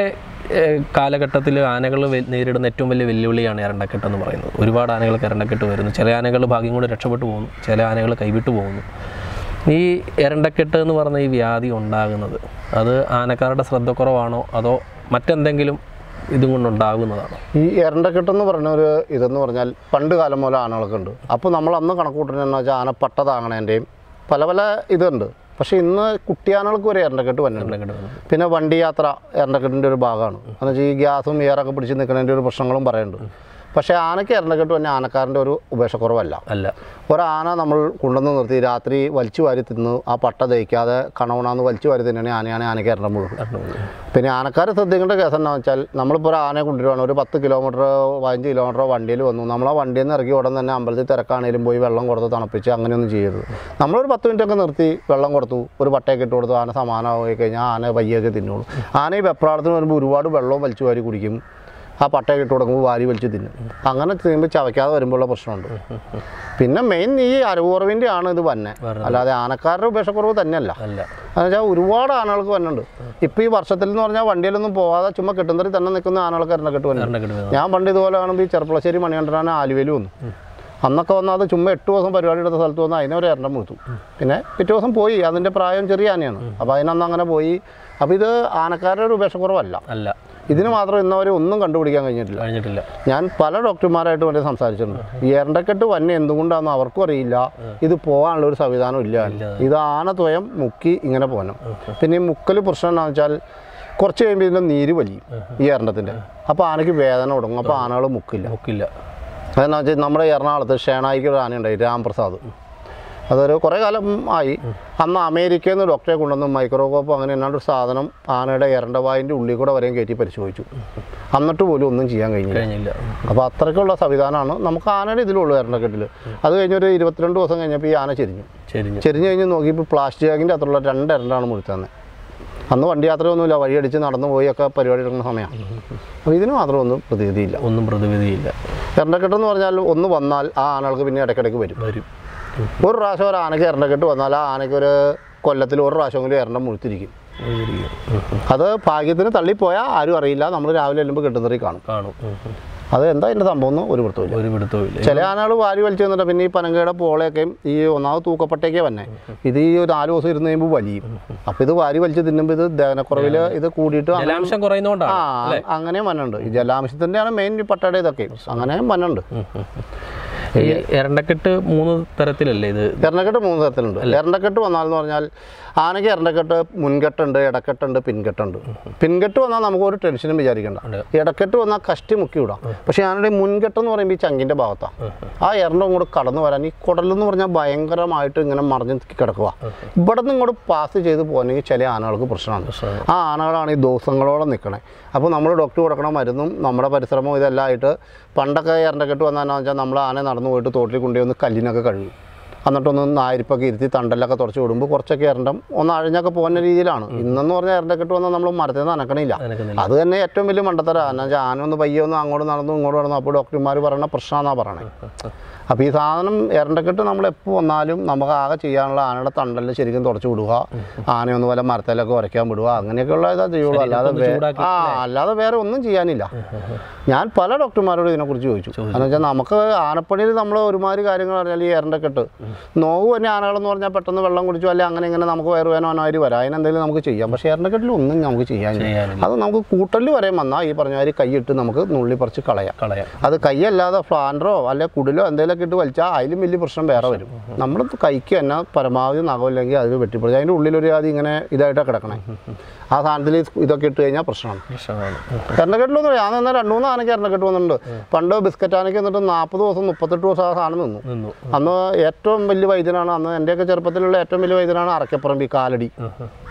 B: കാലഘട്ടത്തിൽ ആനകൾ നേരിടുന്ന ഏറ്റവും വലിയ വെല്ലുവിളിയാണ് എരണ്ടക്കെട്ട് എന്ന് പറയുന്നത്. ഒരുപാട് ആനകൾക്ക് എരണ്ടക്കെട്ട് വരുന്നു. ചില ആനകൾ ഭാഗ്യം കൊണ്ട് രക്ഷപ്പെട്ടു പോകുന്നു. ചില ആനകൾ കൈവിട്ടു പോകുന്നു. ഈ എരണ്ടക്കെട്ട് എന്ന് പറഞ്ഞ ഈ വ്യാധി ഉണ്ടാകുന്നത് അത് ആനക്കാരുടെ ശ്രദ്ധക്കുറവാണോ അതോ മറ്റെന്തെങ്കിലും ഇതും കൊണ്ടുണ്ടാകുന്നതാണ്
A: ഈ എരണ്ടക്കെട്ടെന്ന് പറഞ്ഞ ഒരു ഇതെന്ന് പറഞ്ഞാൽ പണ്ട് കാലം മൂലം ആനകളൊക്കെ ഉണ്ട്. അപ്പോൾ നമ്മൾ അന്ന് കണക്കൂട്ടുന്നതെന്ന് വെച്ചാൽ ആന പട്ട താങ്ങണേന്റെയും പല പല ഇതുണ്ട്. പക്ഷേ ഇന്ന് കുട്ടിയാനകൾക്ക് വരെ എണ്ണക്കെട്ട് വന്നിട്ടുണ്ട്. പിന്നെ വണ്ടി യാത്ര എണ്ണക്കെട്ടിന്റെ ഒരു ഭാഗമാണ്. എന്ന് വെച്ചാൽ ഈ ഗ്യാസും എയറൊക്കെ പിടിച്ച് നിൽക്കുന്നതിന്റെ ഒരു പ്രശ്നങ്ങളും പറയുന്നുണ്ട്. പക്ഷേ ആനയ്ക്ക് എണ്ണക്കെട്ട് തന്നെ ആനക്കാരന്റെ ഒരു ഉപേക്ഷക്കുറവല്ല.
B: അല്ല.
A: ഒരാന നമ്മൾ കൊണ്ടുവന്ന് നിർത്തി രാത്രി വലിച്ചു വാരി തിന്ന് ആ പട്ട ദഹിക്കാതെ കണവണാന്ന് വലിച്ചു വാരി തിന്നണേ ആനയാണ് ആനയ്ക്ക് എണ്ണം മുഴുവൻ. പിന്നെ ആനക്കാർ ശ്രദ്ധിക്കേണ്ട കേസ് എന്താണെന്ന് വെച്ചാൽ നമ്മളിപ്പോൾ ഒരു ആനയെ കൊണ്ടുവരുവാണ് ഒരു പത്ത് കിലോമീറ്റർ പതിനഞ്ച് കിലോമീറ്റർ വണ്ടിയിൽ വന്നു നമ്മൾ ആ വണ്ടിയിൽ നിന്ന് ഇറക്കി ഉടൻ തന്നെ അമ്പലത്തിൽ തിരക്കാണേലും പോയി വെള്ളം കൊടുത്ത് തണുപ്പിച്ച് അങ്ങനെയൊന്നും ചെയ്യരുത്. നമ്മളൊരു പത്ത് മിനിറ്റൊക്കെ നിർത്തി വെള്ളം കൊടുത്തു ഒരു പട്ടയൊക്കെ ഇട്ട് കൊടുത്തു ആന സമാനമായി കഴിഞ്ഞാൽ ആന പയ്യൊക്കെ തിന്നോളൂ. ആന ഈ വെപ്രാളത്തിന് വരുമ്പോൾ ഒരുപാട് വെള്ളവും വലിച്ചു വാരി കുടിക്കും. ആ പട്ടയൊക്കെ ഇട്ട് കൊടുക്കുമ്പോൾ വാരി വലിച്ച് തിന്നും. അങ്ങനെ തിന്നുമ്പോൾ ചവയ്ക്കാതെ വരുമ്പോഴുള്ള പ്രശ്നമുണ്ട്. പിന്നെ മെയിൻ ഈ അരവുറവിന്റെ ആണ് ഇത് വന്നെ. അല്ലാതെ ആനക്കാരുടെ ഉപേക്ഷക്കുറവ് തന്നെയല്ല. എന്നുവെച്ചാൽ ഒരുപാട് ആനകൾക്ക് വന്നുണ്ട് ഇപ്പം ഈ വർഷത്തിൽ എന്ന് പറഞ്ഞാൽ വണ്ടിയിലൊന്നും പോവാതെ ചുമ്മാ കെട്ടുന്നതിൽ തന്നെ നിൽക്കുന്ന ആനകൾക്ക് എണ്ണക്കെട്ട് വന്നു.
B: വന്നു.
A: ഞാൻ പണ്ട് ഇതുപോലെ കാണുമ്പോൾ ഈ ചെറുപ്പളശ്ശേരി മണികണ്ഠനാണ് ആലുവയിൽ വന്നു. അന്നൊക്കെ വന്നാൽ അത് ചുമ്മാ എട്ട് ദിവസം പരിപാടി എടുത്ത സ്ഥലത്ത് വന്ന് അതിനെ ഒരു എണ്ണം മുഴുത്തു പിന്നെ പിറ്റേ ദിവസം പോയി. അതിന്റെ പ്രായം ചെറിയ ആനയാണ്. അപ്പോൾ അതിനന്ന് അങ്ങനെ പോയി. അപ്പോൾ ഇത് ആനക്കാരുടെ ഒരു ഉപേക്ഷക്കുറവല്ല.
B: അല്ല.
A: ഇതിന് മാത്രം ഇന്നവരെ ഒന്നും കണ്ടുപിടിക്കാൻ കഴിഞ്ഞിട്ടില്ല.
B: കഴിഞ്ഞിട്ടില്ല.
A: ഞാൻ പല ഡോക്ടർമാരായിട്ട് വരെ സംസാരിച്ചിട്ടുണ്ട്. ഈ എരണ്ടക്കെട്ട് വന്നെ എന്തുകൊണ്ടാണെന്ന് അവർക്കും അറിയില്ല. ഇത് പോകാനുള്ള ഒരു സംവിധാനം ഇല്ല. ഇത് ആന സ്വയം മുക്കി ഇങ്ങനെ പോകണം. പിന്നെ ഈ മുക്കൽ പ്രശ്നം എന്താണെന്ന് വെച്ചാൽ കുറച്ച് കഴിയുമ്പോൾ ഇതിന്റെ നീര് വലിയും ഈ എരണ്ടത്തിന്റെ. അപ്പോൾ ആനയ്ക്ക് വേദന തുടങ്ങും. അപ്പോൾ ആനകൾ മുക്കില്ല.
B: മുക്കില്ല.
A: അതെന്നാ വെച്ചാൽ നമ്മുടെ എറണാകുളത്ത് ഷേണായിക്ക് ഒരു ആനയുണ്ടായി രാംപ്രസാദ്. അതൊരു കുറേ കാലം ആയി. അന്ന് അമേരിക്കയിൽ നിന്ന് ഡോക്ടറെ കൊണ്ടുവന്ന് മൈക്രോകോപ്പ് അങ്ങനെ എന്നാണ്ട് ഒരു സാധനം ആനയുടെ എരണ്ടവായിന്റെ ഉള്ളിൽ കൂടെ വരെയും കയറ്റി പരിശോധിച്ചു. എന്നിട്ട് പോലും ഒന്നും ചെയ്യാൻ കഴിഞ്ഞില്ല.
B: കഴിഞ്ഞില്ല.
A: അപ്പോൾ അത്രയ്ക്കുള്ള സംവിധാനമാണ്. നമുക്ക് ആനയുടെ ഇതിലുള്ളൂ കെട്ടിൽ അത് കഴിഞ്ഞൊരു ഇരുപത്തിരണ്ട് ദിവസം കഴിഞ്ഞപ്പോൾ ഈ ആന ചെരിഞ്ഞു.
B: ചെരിഞ്ഞു.
A: ചെരിഞ്ഞ് കഴിഞ്ഞ് നോക്കിയപ്പോൾ പ്ലാസ്റ്റിക് ബാഗിന്റെ അത്രയുള്ള രണ്ട് എരണ്ടാണ് മുഴുത്തന്നെ അന്ന് വണ്ടി യാത്രയൊന്നുമില്ല വഴിയടിച്ച് നടന്നു പോയൊക്കെ പരിപാടി എടുക്കുന്ന സമയമാണ്. അപ്പോൾ ഇതിന് മാത്രം ഒന്നും പ്രതിവിധിയില്ല.
B: ഒന്നും പ്രതിവിധിയില്ല.
A: എരണ്ടക്കെട്ടെന്ന് പറഞ്ഞാൽ ഒന്ന് വന്നാൽ ആ ആനകൾക്ക് പിന്നെ ഇടയ്ക്കിടയ്ക്ക് വരും.
B: വരും.
A: ഒരു പ്രാവശ്യം ഒരു ആനയ്ക്ക് എറണ്ടക്കെട്ട് വന്നാൽ ആ ആനയ്ക്ക് ഒരു കൊല്ലത്തിൽ ഒരു പ്രാവശ്യമെങ്കിലും എറണ്ട മുഴുത്തിരിക്കും. അത് ഭാഗ്യത്തിന് തള്ളിപ്പോയാൽ ആരും അറിയില്ല. നമ്മൾ രാവിലെ എല്ലുമ്പോൾ കെട്ടുന്നറി കാണും.
B: കാണും.
A: അത് എന്താ ഇതിന്റെ സംഭവം എന്ന് ഒരു വൃത്തമില്ല
B: ഒരു പിടുത്തവും ഇല്ല.
A: ചില ആനകൾ വാരി വലിച്ചു തന്നിട്ട് പിന്നെ ഈ പനങ്കയുടെ പോളയൊക്കെയും ഈ ഒന്നാമത് തൂക്കപ്പട്ടയൊക്കെ വന്നെ. ഇത് ഈ ഒരു നാല് ദിവസം ഇരുന്ന് കഴിയുമ്പോൾ വലിയും. അപ്പോൾ ഇത് വാരി വലിച്ച് തിന്നുമ്പോൾ ഇത് ദഹനക്കുറവിൽ ഇത് കൂടിയിട്ട്
B: ജലാംശം കുറയുന്നോണ്ടാണ്
A: ആ അങ്ങനെയും വന്നുണ്ട് ഈ ജലാംശത്തിന്റെയാണ് മെയിൻ പട്ടയുടെ ഇതൊക്കെ അങ്ങനെയും വന്നുണ്ട്
B: ഈ എരണ്ടക്കെട്ട് മൂന്ന് തരത്തിലല്ലേ ഇത്?
A: എരണ്ടക്കെട്ട് മൂന്ന് തരത്തിലുണ്ട്. എരണ്ടക്കെട്ട് വന്നാൽ എന്ന് പറഞ്ഞാൽ ആനയ്ക്ക് ഇരണ്ടക്കെട്ട് മുൻകെട്ടുണ്ട് ഇടക്കെട്ടുണ്ട് പിൻകെട്ടുണ്ട്. പിൻകെട്ട് വന്നാൽ നമുക്ക് ഒരു ടെൻഷനും വിചാരിക്കണ്ട. ഇടക്കെട്ട് വന്നാൽ കഷ്ടി മുക്കി വിടാം. പക്ഷെ ആനയുടെ മുൻകെട്ട് എന്ന് പറയുമ്പോൾ ഈ ചങ്കിന്റെ ഭാഗത്താണ് ആ ഇരണ്ടും ഇങ്ങോട്ട് കടന്നു വരാൻ ഈ കുടലെന്ന് പറഞ്ഞാൽ ഭയങ്കരമായിട്ട് ഇങ്ങനെ മറിഞ്ഞ് കിടക്കുക ഇവിടെ നിന്ന് ഇങ്ങോട്ട് പാസ് ചെയ്ത് പോകണമെങ്കിൽ ചില ആനകൾക്ക് പ്രശ്നമാണ്. ആ ആനകളാണ് ഈ ദിവസങ്ങളോളം നിൽക്കണേ അപ്പോൾ നമ്മൾ ഡോക്ടർ കൊടുക്കണ മരുന്നും നമ്മുടെ പരിശ്രമവും ഇതെല്ലാം ആയിട്ട് പണ്ടൊക്കെ ഇരണ്ടക്കെട്ട് വന്നാൽ വെച്ചാൽ നമ്മൾ ആന നടന്നു പോയിട്ട് തോട്ടിൽ കൊണ്ടുപോയി ഒന്ന് കല്ലിനൊക്കെ കഴുകും. എന്നിട്ടൊന്ന് നായരിപ്പൊക്കെ ഇരുത്തി തണ്ടലൊക്കെ തുടച്ച് വിടുമ്പോൾ കുറച്ചൊക്കെ എറണ്ടം ഒന്ന് അഴിഞ്ഞൊക്കെ പോകുന്ന രീതിയിലാണ്. ഇന്നെന്ന് പറഞ്ഞാൽ ഇരണ്ടക്കെട്ട് വന്നാൽ നമ്മൾ മരത്തിൽ നിന്ന് അനക്കണില്ല. അത് തന്നെ ഏറ്റവും വലിയ മണ്ടത്തര. എന്ന് വെച്ചാൽ ആന ഒന്ന് പയ്യെ അങ്ങോട്ട് നടന്നു ഇങ്ങോട്ട് നടന്നു. അപ്പോൾ ഡോക്ടർമാർ പറയുന്ന പ്രശ്നമാണെന്നാണ് പറയണേ. അപ്പോൾ ഈ സാധനം ഇരണ്ടക്കെട്ട് നമ്മൾ എപ്പോൾ വന്നാലും നമുക്ക് ആകെ ചെയ്യാനുള്ള ആനയുടെ തണ്ടല്ല ശരിക്കും തുടച്ചു വിടുക. ആനയൊന്നും വല്ല മരത്തിലൊക്കെ ഉരയ്ക്കാൻ വിടുക. അങ്ങനെയൊക്കെയുള്ള ഇതാ ചെയ്യുള്ളൂ. അല്ലാതെ ആ അല്ലാതെ വേറെ ഒന്നും ചെയ്യാനില്ല. ഞാൻ പല ഡോക്ടർമാരോട് ഇതിനെക്കുറിച്ച് ചോദിച്ചു. എന്ന് വെച്ചാൽ നമുക്ക് ആനപ്പണിയിൽ നമ്മൾ ഒരുമാതിരി കാര്യങ്ങൾ പറഞ്ഞാൽ ഈ ഇരണ്ടക്കെട്ട് നോവ് തന്നെ ആനകളെന്ന് പറഞ്ഞാൽ പെട്ടെന്ന് വെള്ളം കുടിച്ചു അല്ലെങ്കിൽ അങ്ങനെ ഇങ്ങനെ നമുക്ക് വയറുവേനോ അനാരി വരാം. അതിനെന്തെങ്കിലും നമുക്ക് ചെയ്യാം. പക്ഷേ എരണ്ടക്കെട്ടിൽ ഒന്നും നമുക്ക്
B: ചെയ്യാൻ
A: അത് നമുക്ക് കൂട്ടലിൽ വരെ വന്നാൽ ഈ പറഞ്ഞ മാതിരി കൈയിട്ട് നമുക്ക് നുള്ളി പറിച്ച് കളയാം.
B: കളയാം.
A: അത് കൈയല്ലാതെ ഫ്ലാൻഡറോ അല്ലെങ്കിൽ കുടിലോ എന്തെങ്കിലുമൊക്കെ ഇട്ട് വലിച്ചാൽ അതിലും വലിയ പ്രശ്നം വേറെ വരും. നമ്മൾ കൈക്ക് തന്നെ പരമാവധി നഖമില്ലെങ്കിൽ അതിൽ വെട്ടിപ്പിടിച്ച് അതിന്റെ ഉള്ളിലൊരു ആദ്യം ഇങ്ങനെ ഇതായിട്ടാണ് കിടക്കണേ. ആ സാധനത്തിൽ ഇതൊക്കെ ഇട്ട് കഴിഞ്ഞാൽ പ്രശ്നമാണ്. എണ്ണക്കെട്ടിലൊന്നും ഞാൻ നിന്ന രണ്ടു മൂന്ന് ആനയ്ക്ക് എണ്ണക്കെട്ട് വന്നിട്ടുണ്ട്. പണ്ട് ബിസ്ക്കറ്റ് ആനയ്ക്ക് എന്നിട്ട് നാൽപ്പത് ദിവസം മുപ്പത്തെട്ട് ദിവസം ആ സാധനം നിന്നു. അന്ന് ഏറ്റവും വലിയ വൈദ്യനാണ് അന്ന് എന്റെയൊക്കെ ചെറുപ്പത്തിലുള്ള ഏറ്റവും വലിയ വൈദ്യനാണ് അറക്കപ്പുറമ്പി കാലടി.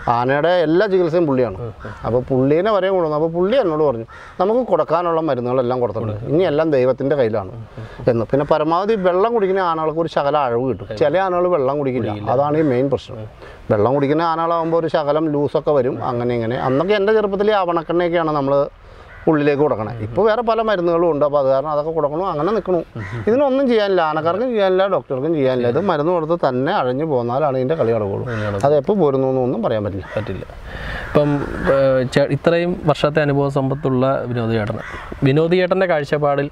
A: ആനയുടെ എല്ലാ ചികിത്സയും പുള്ളിയാണ്. അപ്പോൾ പുള്ളീനെ വരെ കൊണ്ടുവന്നു. അപ്പോൾ പുള്ളി എന്നോട് പറഞ്ഞു നമുക്ക് കൊടുക്കാനുള്ള മരുന്നുകളെല്ലാം കൊടുത്തിട്ടുണ്ട്. ഇനി എല്ലാം ദൈവത്തിന്റെ കയ്യിലാണ്. എന്ന്. പിന്നെ പരമാവധി വെള്ളം കുടിക്കുന്ന ആനകൾക്ക് ഒരു ശകലം അഴവ് കിട്ടും. ചില ആനകൾ വെള്ളം കുടിക്കില്ല. അതാണ് ഈ മെയിൻ പ്രശ്നം. വെള്ളം കുടിക്കുന്ന ആനകളാകുമ്പോൾ ഒരു ശകലം ലൂസൊക്കെ വരും. അങ്ങനെ ഇങ്ങനെ. അന്നൊക്കെ എന്റെ ചെറുപ്പത്തിൽ ഈ അവണക്കെണ്ണയൊക്കെയാണ് നമ്മൾ ഉള്ളിലേക്ക് കൊടുക്കണം. ഇപ്പോൾ വേറെ പല മരുന്നുകളും ഉണ്ട്. അപ്പോൾ അത് കാരണം അതൊക്കെ കൊടുക്കണു. അങ്ങനെ നിൽക്കണു ഇതിനൊന്നും ചെയ്യാനില്ല. ആനക്കാർക്കും ചെയ്യാനില്ല ഡോക്ടർക്കും ചെയ്യാനില്ല. ഇത് മരുന്ന് കൊടുത്ത് തന്നെ അഴഞ്ഞു പോന്നാലാണ് ഇതിന്റെ കളി നടക്കുള്ളൂ. അത് എപ്പോൾ പോരുന്നു എന്നൊന്നും പറയാൻ പറ്റില്ല.
B: പറ്റില്ല. ഇപ്പം ഇത്രയും വർഷത്തെ അനുഭവ സമ്പത്തുള്ള വിനോദ് ചേട്ടന്. വിനോദ് ചേട്ടന്റെ കാഴ്ചപ്പാടിൽ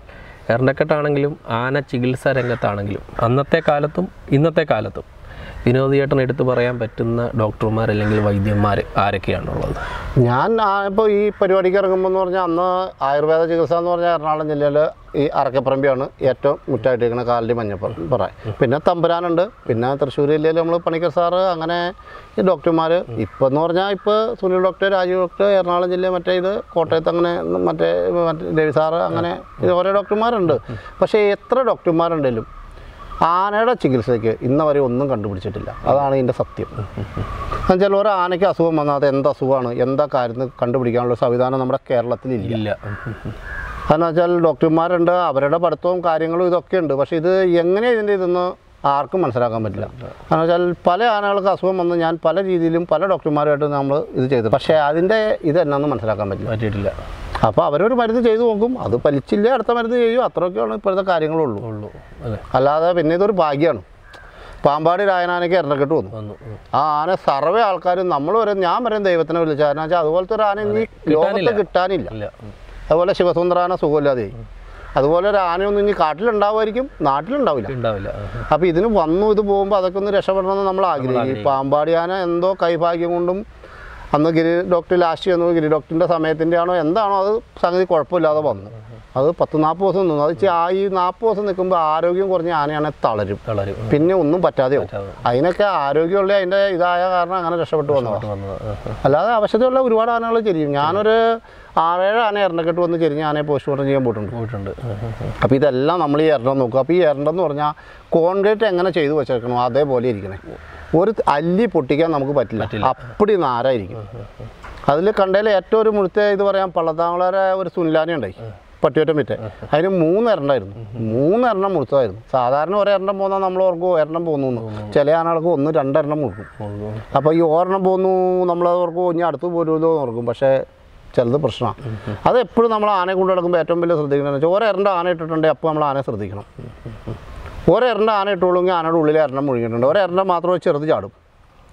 B: എറണക്കെട്ടാണെങ്കിലും ആന ചികിത്സാ രംഗത്താണെങ്കിലും അന്നത്തെ കാലത്തും ഇന്നത്തെ കാലത്തും വിനോദിയേട്ടൻ എടുത്തു പറയാൻ പറ്റുന്ന ഡോക്ടർമാർ അല്ലെങ്കിൽ വൈദ്യന്മാർ ആരൊക്കെയാണുള്ളത്?
A: ഞാൻ ഇപ്പോൾ ഈ പരിപാടിക്ക് ഇറങ്ങുമ്പോൾ എന്ന് പറഞ്ഞാൽ അന്ന് ആയുർവേദ ചികിത്സ എന്ന് പറഞ്ഞാൽ എറണാകുളം ജില്ലയിൽ ഈ അറക്കപ്പറമ്പിയാണ് ഏറ്റവും മുറ്റായിട്ടിരിക്കുന്ന കാലിന്റെ മഞ്ഞപ്പുറം പറ. പിന്നെ തമ്പുരാനുണ്ട്. പിന്നെ തൃശ്ശൂർ ജില്ലയിൽ നമ്മൾ പണിക്കർ സാറ് അങ്ങനെ ഈ ഡോക്ടർമാർ ഇപ്പോൾ എന്ന് പറഞ്ഞാൽ ഇപ്പോൾ സുനിൽ ഡോക്ടർ രാജീവ് ഡോക്ടർ എറണാകുളം ജില്ലയിൽ മറ്റേ ഇത് കോട്ടയത്ത് അങ്ങനെ മറ്റേ മറ്റേ രവി സാറ് അങ്ങനെ ഓരോ ഡോക്ടർമാരുണ്ട്. പക്ഷേ എത്ര ഡോക്ടർമാരുണ്ടെങ്കിലും ആനയുടെ ചികിത്സയ്ക്ക് ഇന്ന വരെ ഒന്നും കണ്ടുപിടിച്ചിട്ടില്ല. അതാണ് ഇതിന്റെ സത്യം. എന്നുവെച്ചാൽ ഒരു ആനയ്ക്ക് അസുഖം വന്നാൽ അത് എന്ത് അസുഖമാണ് എന്താ കാര്യം കണ്ടുപിടിക്കാനുള്ള സംവിധാനം നമ്മുടെ കേരളത്തിൽ
B: ഇല്ല.
A: കാരണം വെച്ചാൽ ഡോക്ടർമാരുണ്ട് അവരുടെ പഠിത്തവും കാര്യങ്ങളും ഇതൊക്കെ ഉണ്ട്. പക്ഷേ ഇത് എങ്ങനെ ഇതിന്റെ ഇതെന്ന് ആർക്കും മനസ്സിലാക്കാൻ പറ്റില്ല. കാരണം വെച്ചാൽ പല ആനകൾക്ക് അസുഖം വന്ന് ഞാൻ പല രീതിയിലും പല ഡോക്ടർമാരുമായിട്ട് നമ്മൾ ഇത് ചെയ്തു പക്ഷേ അതിന്റെ ഇത് എന്നാന്ന് മനസ്സിലാക്കാൻ പറ്റില്ല.
B: പറ്റിയിട്ടില്ല.
A: അപ്പോൾ അവരൊരു മരുന്ന് ചെയ്തു നോക്കും. അത് പലിച്ചില്ല അടുത്ത മരുന്ന് ചെയ്യും. അത്രയൊക്കെയാണ് ഇപ്പോഴത്തെ കാര്യങ്ങളുള്ളൂ.
B: ഉള്ളൂ.
A: അല്ലാതെ പിന്നെ ഇതൊരു ഭാഗ്യമാണ് പാമ്പാടി രായനാനയ്ക്ക് എറണക്കെട്ട് വന്നു. ആ ആന സർവേ ആൾക്കാരും നമ്മൾ വരെ ഞാൻ വരെ ദൈവത്തിനെ വിളിച്ചു കാരണം വെച്ചാൽ അതുപോലത്തെ ഒരു ആന ഇനി ലോകത്ത് കിട്ടാനില്ല. അതുപോലെ ശിവസുന്ദരാന സുഖമില്ലാതെ. അതുപോലെ ഒരു ആനയൊന്നും ഇനി കാട്ടിലുണ്ടാവുമായിരിക്കും. നാട്ടിലുണ്ടാവില്ല.
B: ഉണ്ടാവില്ല.
A: അപ്പോൾ ഇതിന് വന്നു ഇത് പോകുമ്പോൾ അതൊക്കെ ഒന്ന് രക്ഷപ്പെടണമെന്ന് നമ്മൾ ആഗ്രഹിക്കും പാമ്പാടി ആന എന്തോ കൈഭാഗ്യം കൊണ്ടും അന്ന് ഗിരി ഡോക്ടർ ലാസ്റ്റ് ചെന്നു. ഗിരി ഡോക്ടറിന്റെ സമയത്തിന്റെ ആണോ എന്താണോ അത് സംഗതി കുഴപ്പമില്ലാതെ വന്നു. അത് പത്ത് നാൽപ്പത് ദിവസം നിന്നു. അത് ആ ഈ നാൽപ്പത് ദിവസം നിൽക്കുമ്പോൾ ആരോഗ്യം കുറഞ്ഞ ആനയാണ് തളരും.
B: തളരും.
A: പിന്നെ ഒന്നും
B: പറ്റാതെ.
A: അതിനൊക്കെ ആരോഗ്യമുള്ള അതിന്റെ ഇതായ കാരണം അങ്ങനെ രക്ഷപ്പെട്ടു വന്നു
B: വന്നത്.
A: അല്ലാതെ അവശതയുള്ള ഒരുപാട് ആനകൾ ചെരിയും. ഞാനൊരു ആറേഴ് ആന എറണക്കെട്ട് വന്ന് ചെരിഞ്ഞ ആനയെ പോസ്റ്റ്മോർട്ടം ചെയ്യാൻ പോയിട്ടുണ്ട്.
B: പോയിട്ടുണ്ട്.
A: അപ്പോൾ ഇതെല്ലാം നമ്മൾ ഈ എറണ്ടം നോക്കും. അപ്പോൾ ഈ എറണ്ടം എന്ന് പറഞ്ഞാൽ കോൺക്രീറ്റ് എങ്ങനെ ചെയ്തു വെച്ചേക്കണോ അതേപോലെ ഇരിക്കണേ. ഒരു അല്ലി പൊട്ടിക്കാൻ നമുക്ക് പറ്റില്ല. അപ്പടി നാരായിരിക്കും. അതിൽ കണ്ടതിൽ ഏറ്റവും ഒരു മുഴുത്ത ഇത് പറയാൻ പള്ളത്താങ്കളരെ ഒരു സുനിലാനി ഉണ്ടായി. പട്ടിയൊറ്റം വിറ്റ്. അതിന് മൂന്നെരണ്ടായിരുന്നു. മൂന്നെണ്ണം മുഴുത്തതായിരുന്നു സാധാരണ ഒരെണ്ണം പോന്നാൽ നമ്മൾ ഓർക്കും എണ്ണം പോകുന്നു ചില ആനകൾക്ക് ഒന്ന് രണ്ടെണ്ണം മുഴുക്കും. അപ്പോൾ ഈ ഒരെണ്ണം പോകുന്നു നമ്മളത് ഓർക്കും ഇനി അടുത്ത് പോരുമല്ലോ എന്ന് ഓർക്കും. പക്ഷേ ചിലത് പ്രശ്നമാണ്. അത് എപ്പോഴും നമ്മൾ ആനയെ കൊണ്ട് നടക്കുമ്പോൾ ഏറ്റവും വലിയ ശ്രദ്ധിക്കണമെന്ന് വെച്ചാൽ ഒരെണ്ണ ആന ഇട്ടിട്ടുണ്ടെങ്കിൽ അപ്പോൾ നമ്മൾ ആനയെ ശ്രദ്ധിക്കണം. ഒരെണ്ണ ആന ഇട്ടുള്ളെങ്കിൽ ആനയുടെ ഉള്ളിലെ എണ്ണം മുഴുകിയിട്ടുണ്ട്. ഒരെണ്ണം മാത്രമേ ചെറുത് ചാടും.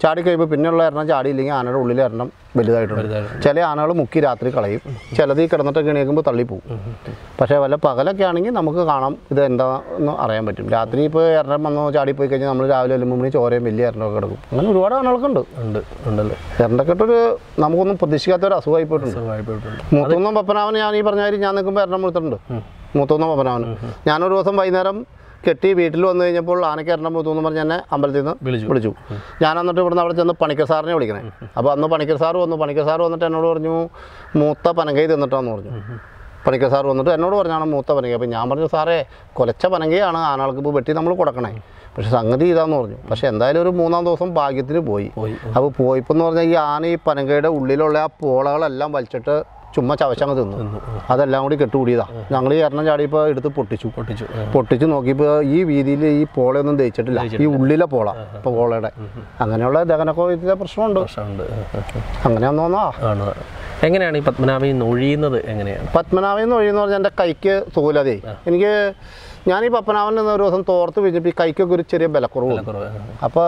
A: ചാടി കഴിയുമ്പോൾ പിന്നെയുള്ള എണ്ണം ചാടിയില്ലെങ്കിൽ ആനയുടെ ഉള്ളിലെ എണ്ണം വലുതായിട്ടുണ്ട്. ചില ആനകൾ മുക്കി രാത്രി കളയും. ചിലത് ഈ കിടന്നിട്ടൊക്കെ എണീക്കുമ്പോൾ തള്ളിപ്പോവും പക്ഷേ വല്ല പകലൊക്കെ ആണെങ്കിൽ നമുക്ക് കാണാം ഇത് എന്താണെന്ന് അറിയാൻ പറ്റും. രാത്രി ഇപ്പോൾ എണ്ണം വന്നോ ചാടിപ്പോയി കഴിഞ്ഞാൽ നമ്മൾ രാവിലെ വരുമ്പോൾ മുന്നിൽ ചോരയും വലിയ എണ്ണമൊക്കെ കിടക്കും. അങ്ങനെ ഒരുപാട് ആനകൾക്കുണ്ട്.
B: ഉണ്ട് ഉണ്ടല്ലേ?
A: എണ്ണക്കെട്ടൊരു നമുക്കൊന്നും പ്രതീക്ഷിക്കാത്ത ഒരു അസുഖമായി പോയിട്ടുണ്ട് മൂത്തൊന്നും പപ്പനാവൻ ഞാൻ ഈ പറഞ്ഞ കാര്യം ഞാൻ നിൽക്കുമ്പോൾ എണ്ണം മുഴുത്തിട്ടുണ്ട്. മൂത്തൊന്നും പപ്പനാവൻ. ഞാനൊരു ദിവസം വൈകുന്നേരം കെട്ടി വീട്ടിൽ വന്നു കഴിഞ്ഞപ്പോൾ ആനയ്ക്ക് എറണം മൂത്തൊന്നും പറഞ്ഞ് എന്നെ അമ്പലത്തിൽ നിന്ന്
B: വിളിച്ചു.
A: വിളിച്ചു. ഞാൻ എന്നിട്ട് ഇവിടുന്ന് അവിടെ ചെന്ന് പണിക്കർ സാറിനെ വിളിക്കണേ. അപ്പോൾ അന്ന് പണിക്കർ സാർ വന്നു. പണിക്കർ സാർ വന്നിട്ട് എന്നോട് പറഞ്ഞു മൂത്ത പനങ്കൈ തിന്നിട്ടാന്ന് പറഞ്ഞു. പണിക്കർ സാർ വന്നിട്ട് എന്നോട് പറഞ്ഞാണ് മൂത്ത പനങ്കൈ? അപ്പോൾ ഞാൻ പറഞ്ഞു സാറേ കൊലച്ച പനങ്കയാണ്. ആനകൾക്ക് ഇപ്പോൾ വെട്ടി നമ്മൾ കൊടുക്കണേ. പക്ഷെ സംഗതി ഇതാന്ന് പറഞ്ഞു. പക്ഷെ എന്തായാലും ഒരു മൂന്നാം ദിവസം ഭാഗ്യത്തിന് പോയി. അപ്പോൾ പോയപ്പോൾ എന്ന് പറഞ്ഞാൽ ഈ ആന ഈ പനങ്കയുടെ ഉള്ളിലുള്ള ആ പോളകളെല്ലാം വലിച്ചിട്ട് ചുമ്മാ ചവച്ചങ്ങ് തിന്നു. അതെല്ലാം കൂടി കെട്ടുകൂടിയതാ. ഞങ്ങൾ ഈ എണ്ണം ചാടിയപ്പോൾ എടുത്ത് പൊട്ടിച്ചു.
B: പൊട്ടിച്ചു
A: പൊട്ടിച്ചു നോക്കിയപ്പോ നോക്കിയപ്പോൾ ഈ വീതിയിൽ ഈ പോളയൊന്നും തേച്ചിട്ടില്ല ഈ ഉള്ളിലെ പോള ഇപ്പോൾ പോളയുടെ. അങ്ങനെയുള്ള ദഹനക്കോയത്തിലെ പ്രശ്നമുണ്ട്. അങ്ങനെയാന്ന് തോന്നാ
B: എങ്ങനെയാണ് ഈ പത്മനാഭയിൽ നിന്ന് ഒഴിയുന്നത് എങ്ങനെയാണ്?
A: പത്മനാഭയിൽ എന്ന് ഒഴിയെന്ന് പറഞ്ഞാൽ എന്റെ കൈക്ക് സുഖമില്ലാതെ. എനിക്ക് ഞാൻ ഈ പത്മനാഭൻ നിന്ന് ഒരു ദിവസം തോർത്ത് വെച്ചിട്ട് ഈ കൈക്കൊക്കെ ഒരു ചെറിയ ബലക്കുറവ് അപ്പോൾ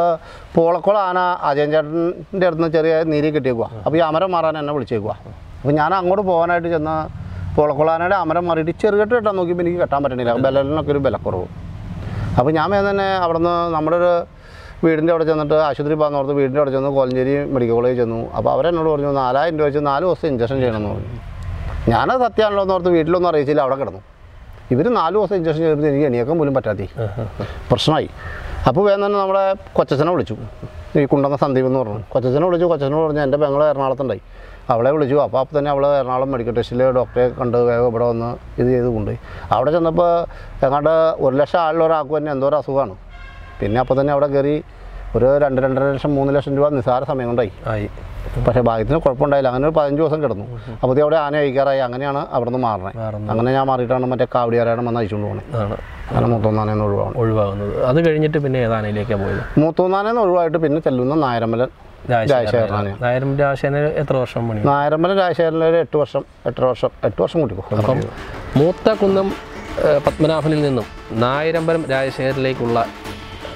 A: പോളക്കുള ആന അജയൻ ചേട്ടന്റെ അടുത്ത് നിന്ന് ചെറിയ നീര് കിട്ടിയേക്കുക അപ്പോൾ ഈ അമരം മാറാൻ എന്നെ വിളിച്ചേക്കുക അപ്പോൾ ഞാൻ അങ്ങോട്ട് പോകാനായിട്ട് ചെന്ന പോളക്കുള ആനയുടെ അമരം മാറിയിട്ട് ചെറുകെട്ട് കെട്ടാൻ നോക്കിയപ്പോൾ എനിക്ക് കെട്ടാൻ പറ്റണില്ല. ബലലിനൊക്കെ ഒരു ബലക്കുറവ്. അപ്പോൾ ഞാൻ വേഗം തന്നെ അവിടുന്ന് നമ്മുടെ ഒരു വീടിന്റെ അവിടെ ചെന്നിട്ട് ആശുപത്രി പോകാൻ ഓർത്ത് വീടിന്റെ അവിടെ ചെന്ന് കോലഞ്ചേരി മെഡിക്കൽ കോളേജ് ചെന്നു. അപ്പോൾ അവരെന്നോട് പറഞ്ഞു നാലായിരം രൂപ വെച്ച് നാല് ദിവസം ഇഞ്ചക്ഷൻ ചെയ്യണമെന്ന് പറഞ്ഞു. ഞാനത് സത്യമാണല്ലോ എന്ന് ഓർത്ത് വീട്ടിലൊന്നും അറിയിച്ചില്ല അവിടെ കിടന്നു. ഇവർ നാല് ദിവസം ഇഞ്ചക്ഷൻ ചെയ്തിട്ട് എനിക്ക് എണീക്കാൻ പോലും പറ്റാത്തി പ്രശ്നമായി. അപ്പോൾ വേഗം തന്നെ നമ്മുടെ കൊച്ചനെ വിളിച്ചു. ഈ കുണ്ടെന്ന സന്ദീപ് എന്ന് പറഞ്ഞു. കൊച്ചനെ വിളിച്ചു. കൊച്ചനെ പറഞ്ഞു എന്റെ പെങ്ങൾ എറണാകുളത്തുണ്ടായി. അവളെ വിളിച്ചു. അപ്പോൾ അപ്പോൾ തന്നെ അവൾ എറണാകുളം മെഡിക്കൽ ടെസ്റ്റിൽ ഡോക്ടറെ കണ്ട് വേഗം ഇവിടെ വന്ന് ഇത് ചെയ്ത് കൊണ്ടുപോയി. അവിടെ ചെന്നപ്പോൾ ഞങ്ങളുടെ ഒരു ലക്ഷം ആളിൽ ഒരാൾക്ക് തന്നെ എന്തോ ഒരു അസുഖമാണ് പിന്നെ അപ്പോൾ തന്നെ അവിടെ കയറി ഒരു രണ്ട് രണ്ടര ലക്ഷം മൂന്ന് ലക്ഷം രൂപ നിസ്സാര സമയം കൊണ്ടായി.
B: ആയി.
A: പക്ഷേ ഭാഗ്യത്തിന് കുഴപ്പമുണ്ടായില്ല. അങ്ങനെ ഒരു പതിനഞ്ച് ദിവസം കിടന്നു. അപ്പോൾ അവിടെ ആന അയക്കാറായി അങ്ങനെയാണ് അവിടെ നിന്ന് മാറണേ അങ്ങനെ ഞാൻ മാറിയിട്ടാണ് മറ്റേ കാവടിയാരായണം വന്ന് അയച്ചുകൊണ്ട് പോകണേ അങ്ങനെ മൂത്തോന്നാനേന്ന് ഒഴിവാണ്.
B: ഒഴിവാകുന്നത്. അത് കഴിഞ്ഞിട്ട് പിന്നെ ഏതാനയിലേക്കാണ് പോയത്?
A: മൂത്തോന്നാനേന്ന് ഒഴിവായിട്ട് പിന്നെ ചെല്ലുന്ന നായരമ്പലൻ രാജശേഖരനാണ്
B: നായരും രാജശേഖരൻ എത്ര വർഷം പണി
A: നായരമ്പലം രാജശേഖരനിൽ ഒരു എട്ട് വർഷം എട്ടര വർഷം എട്ട് വർഷം കൂട്ടിക്കോ
B: അപ്പം മൂത്ത കുന്നം പത്മനാഭനിൽ നിന്നും നായരമ്പലം രാജശേഖരിലേക്കുള്ള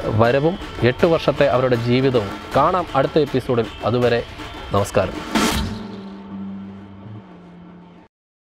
B: വരവും എട്ട് വർഷത്തെ അവരുടെ ജീവിതവും. കാണാം അടുത്ത എപ്പിസോഡിൽ. അതുവരെ നമസ്കാരം.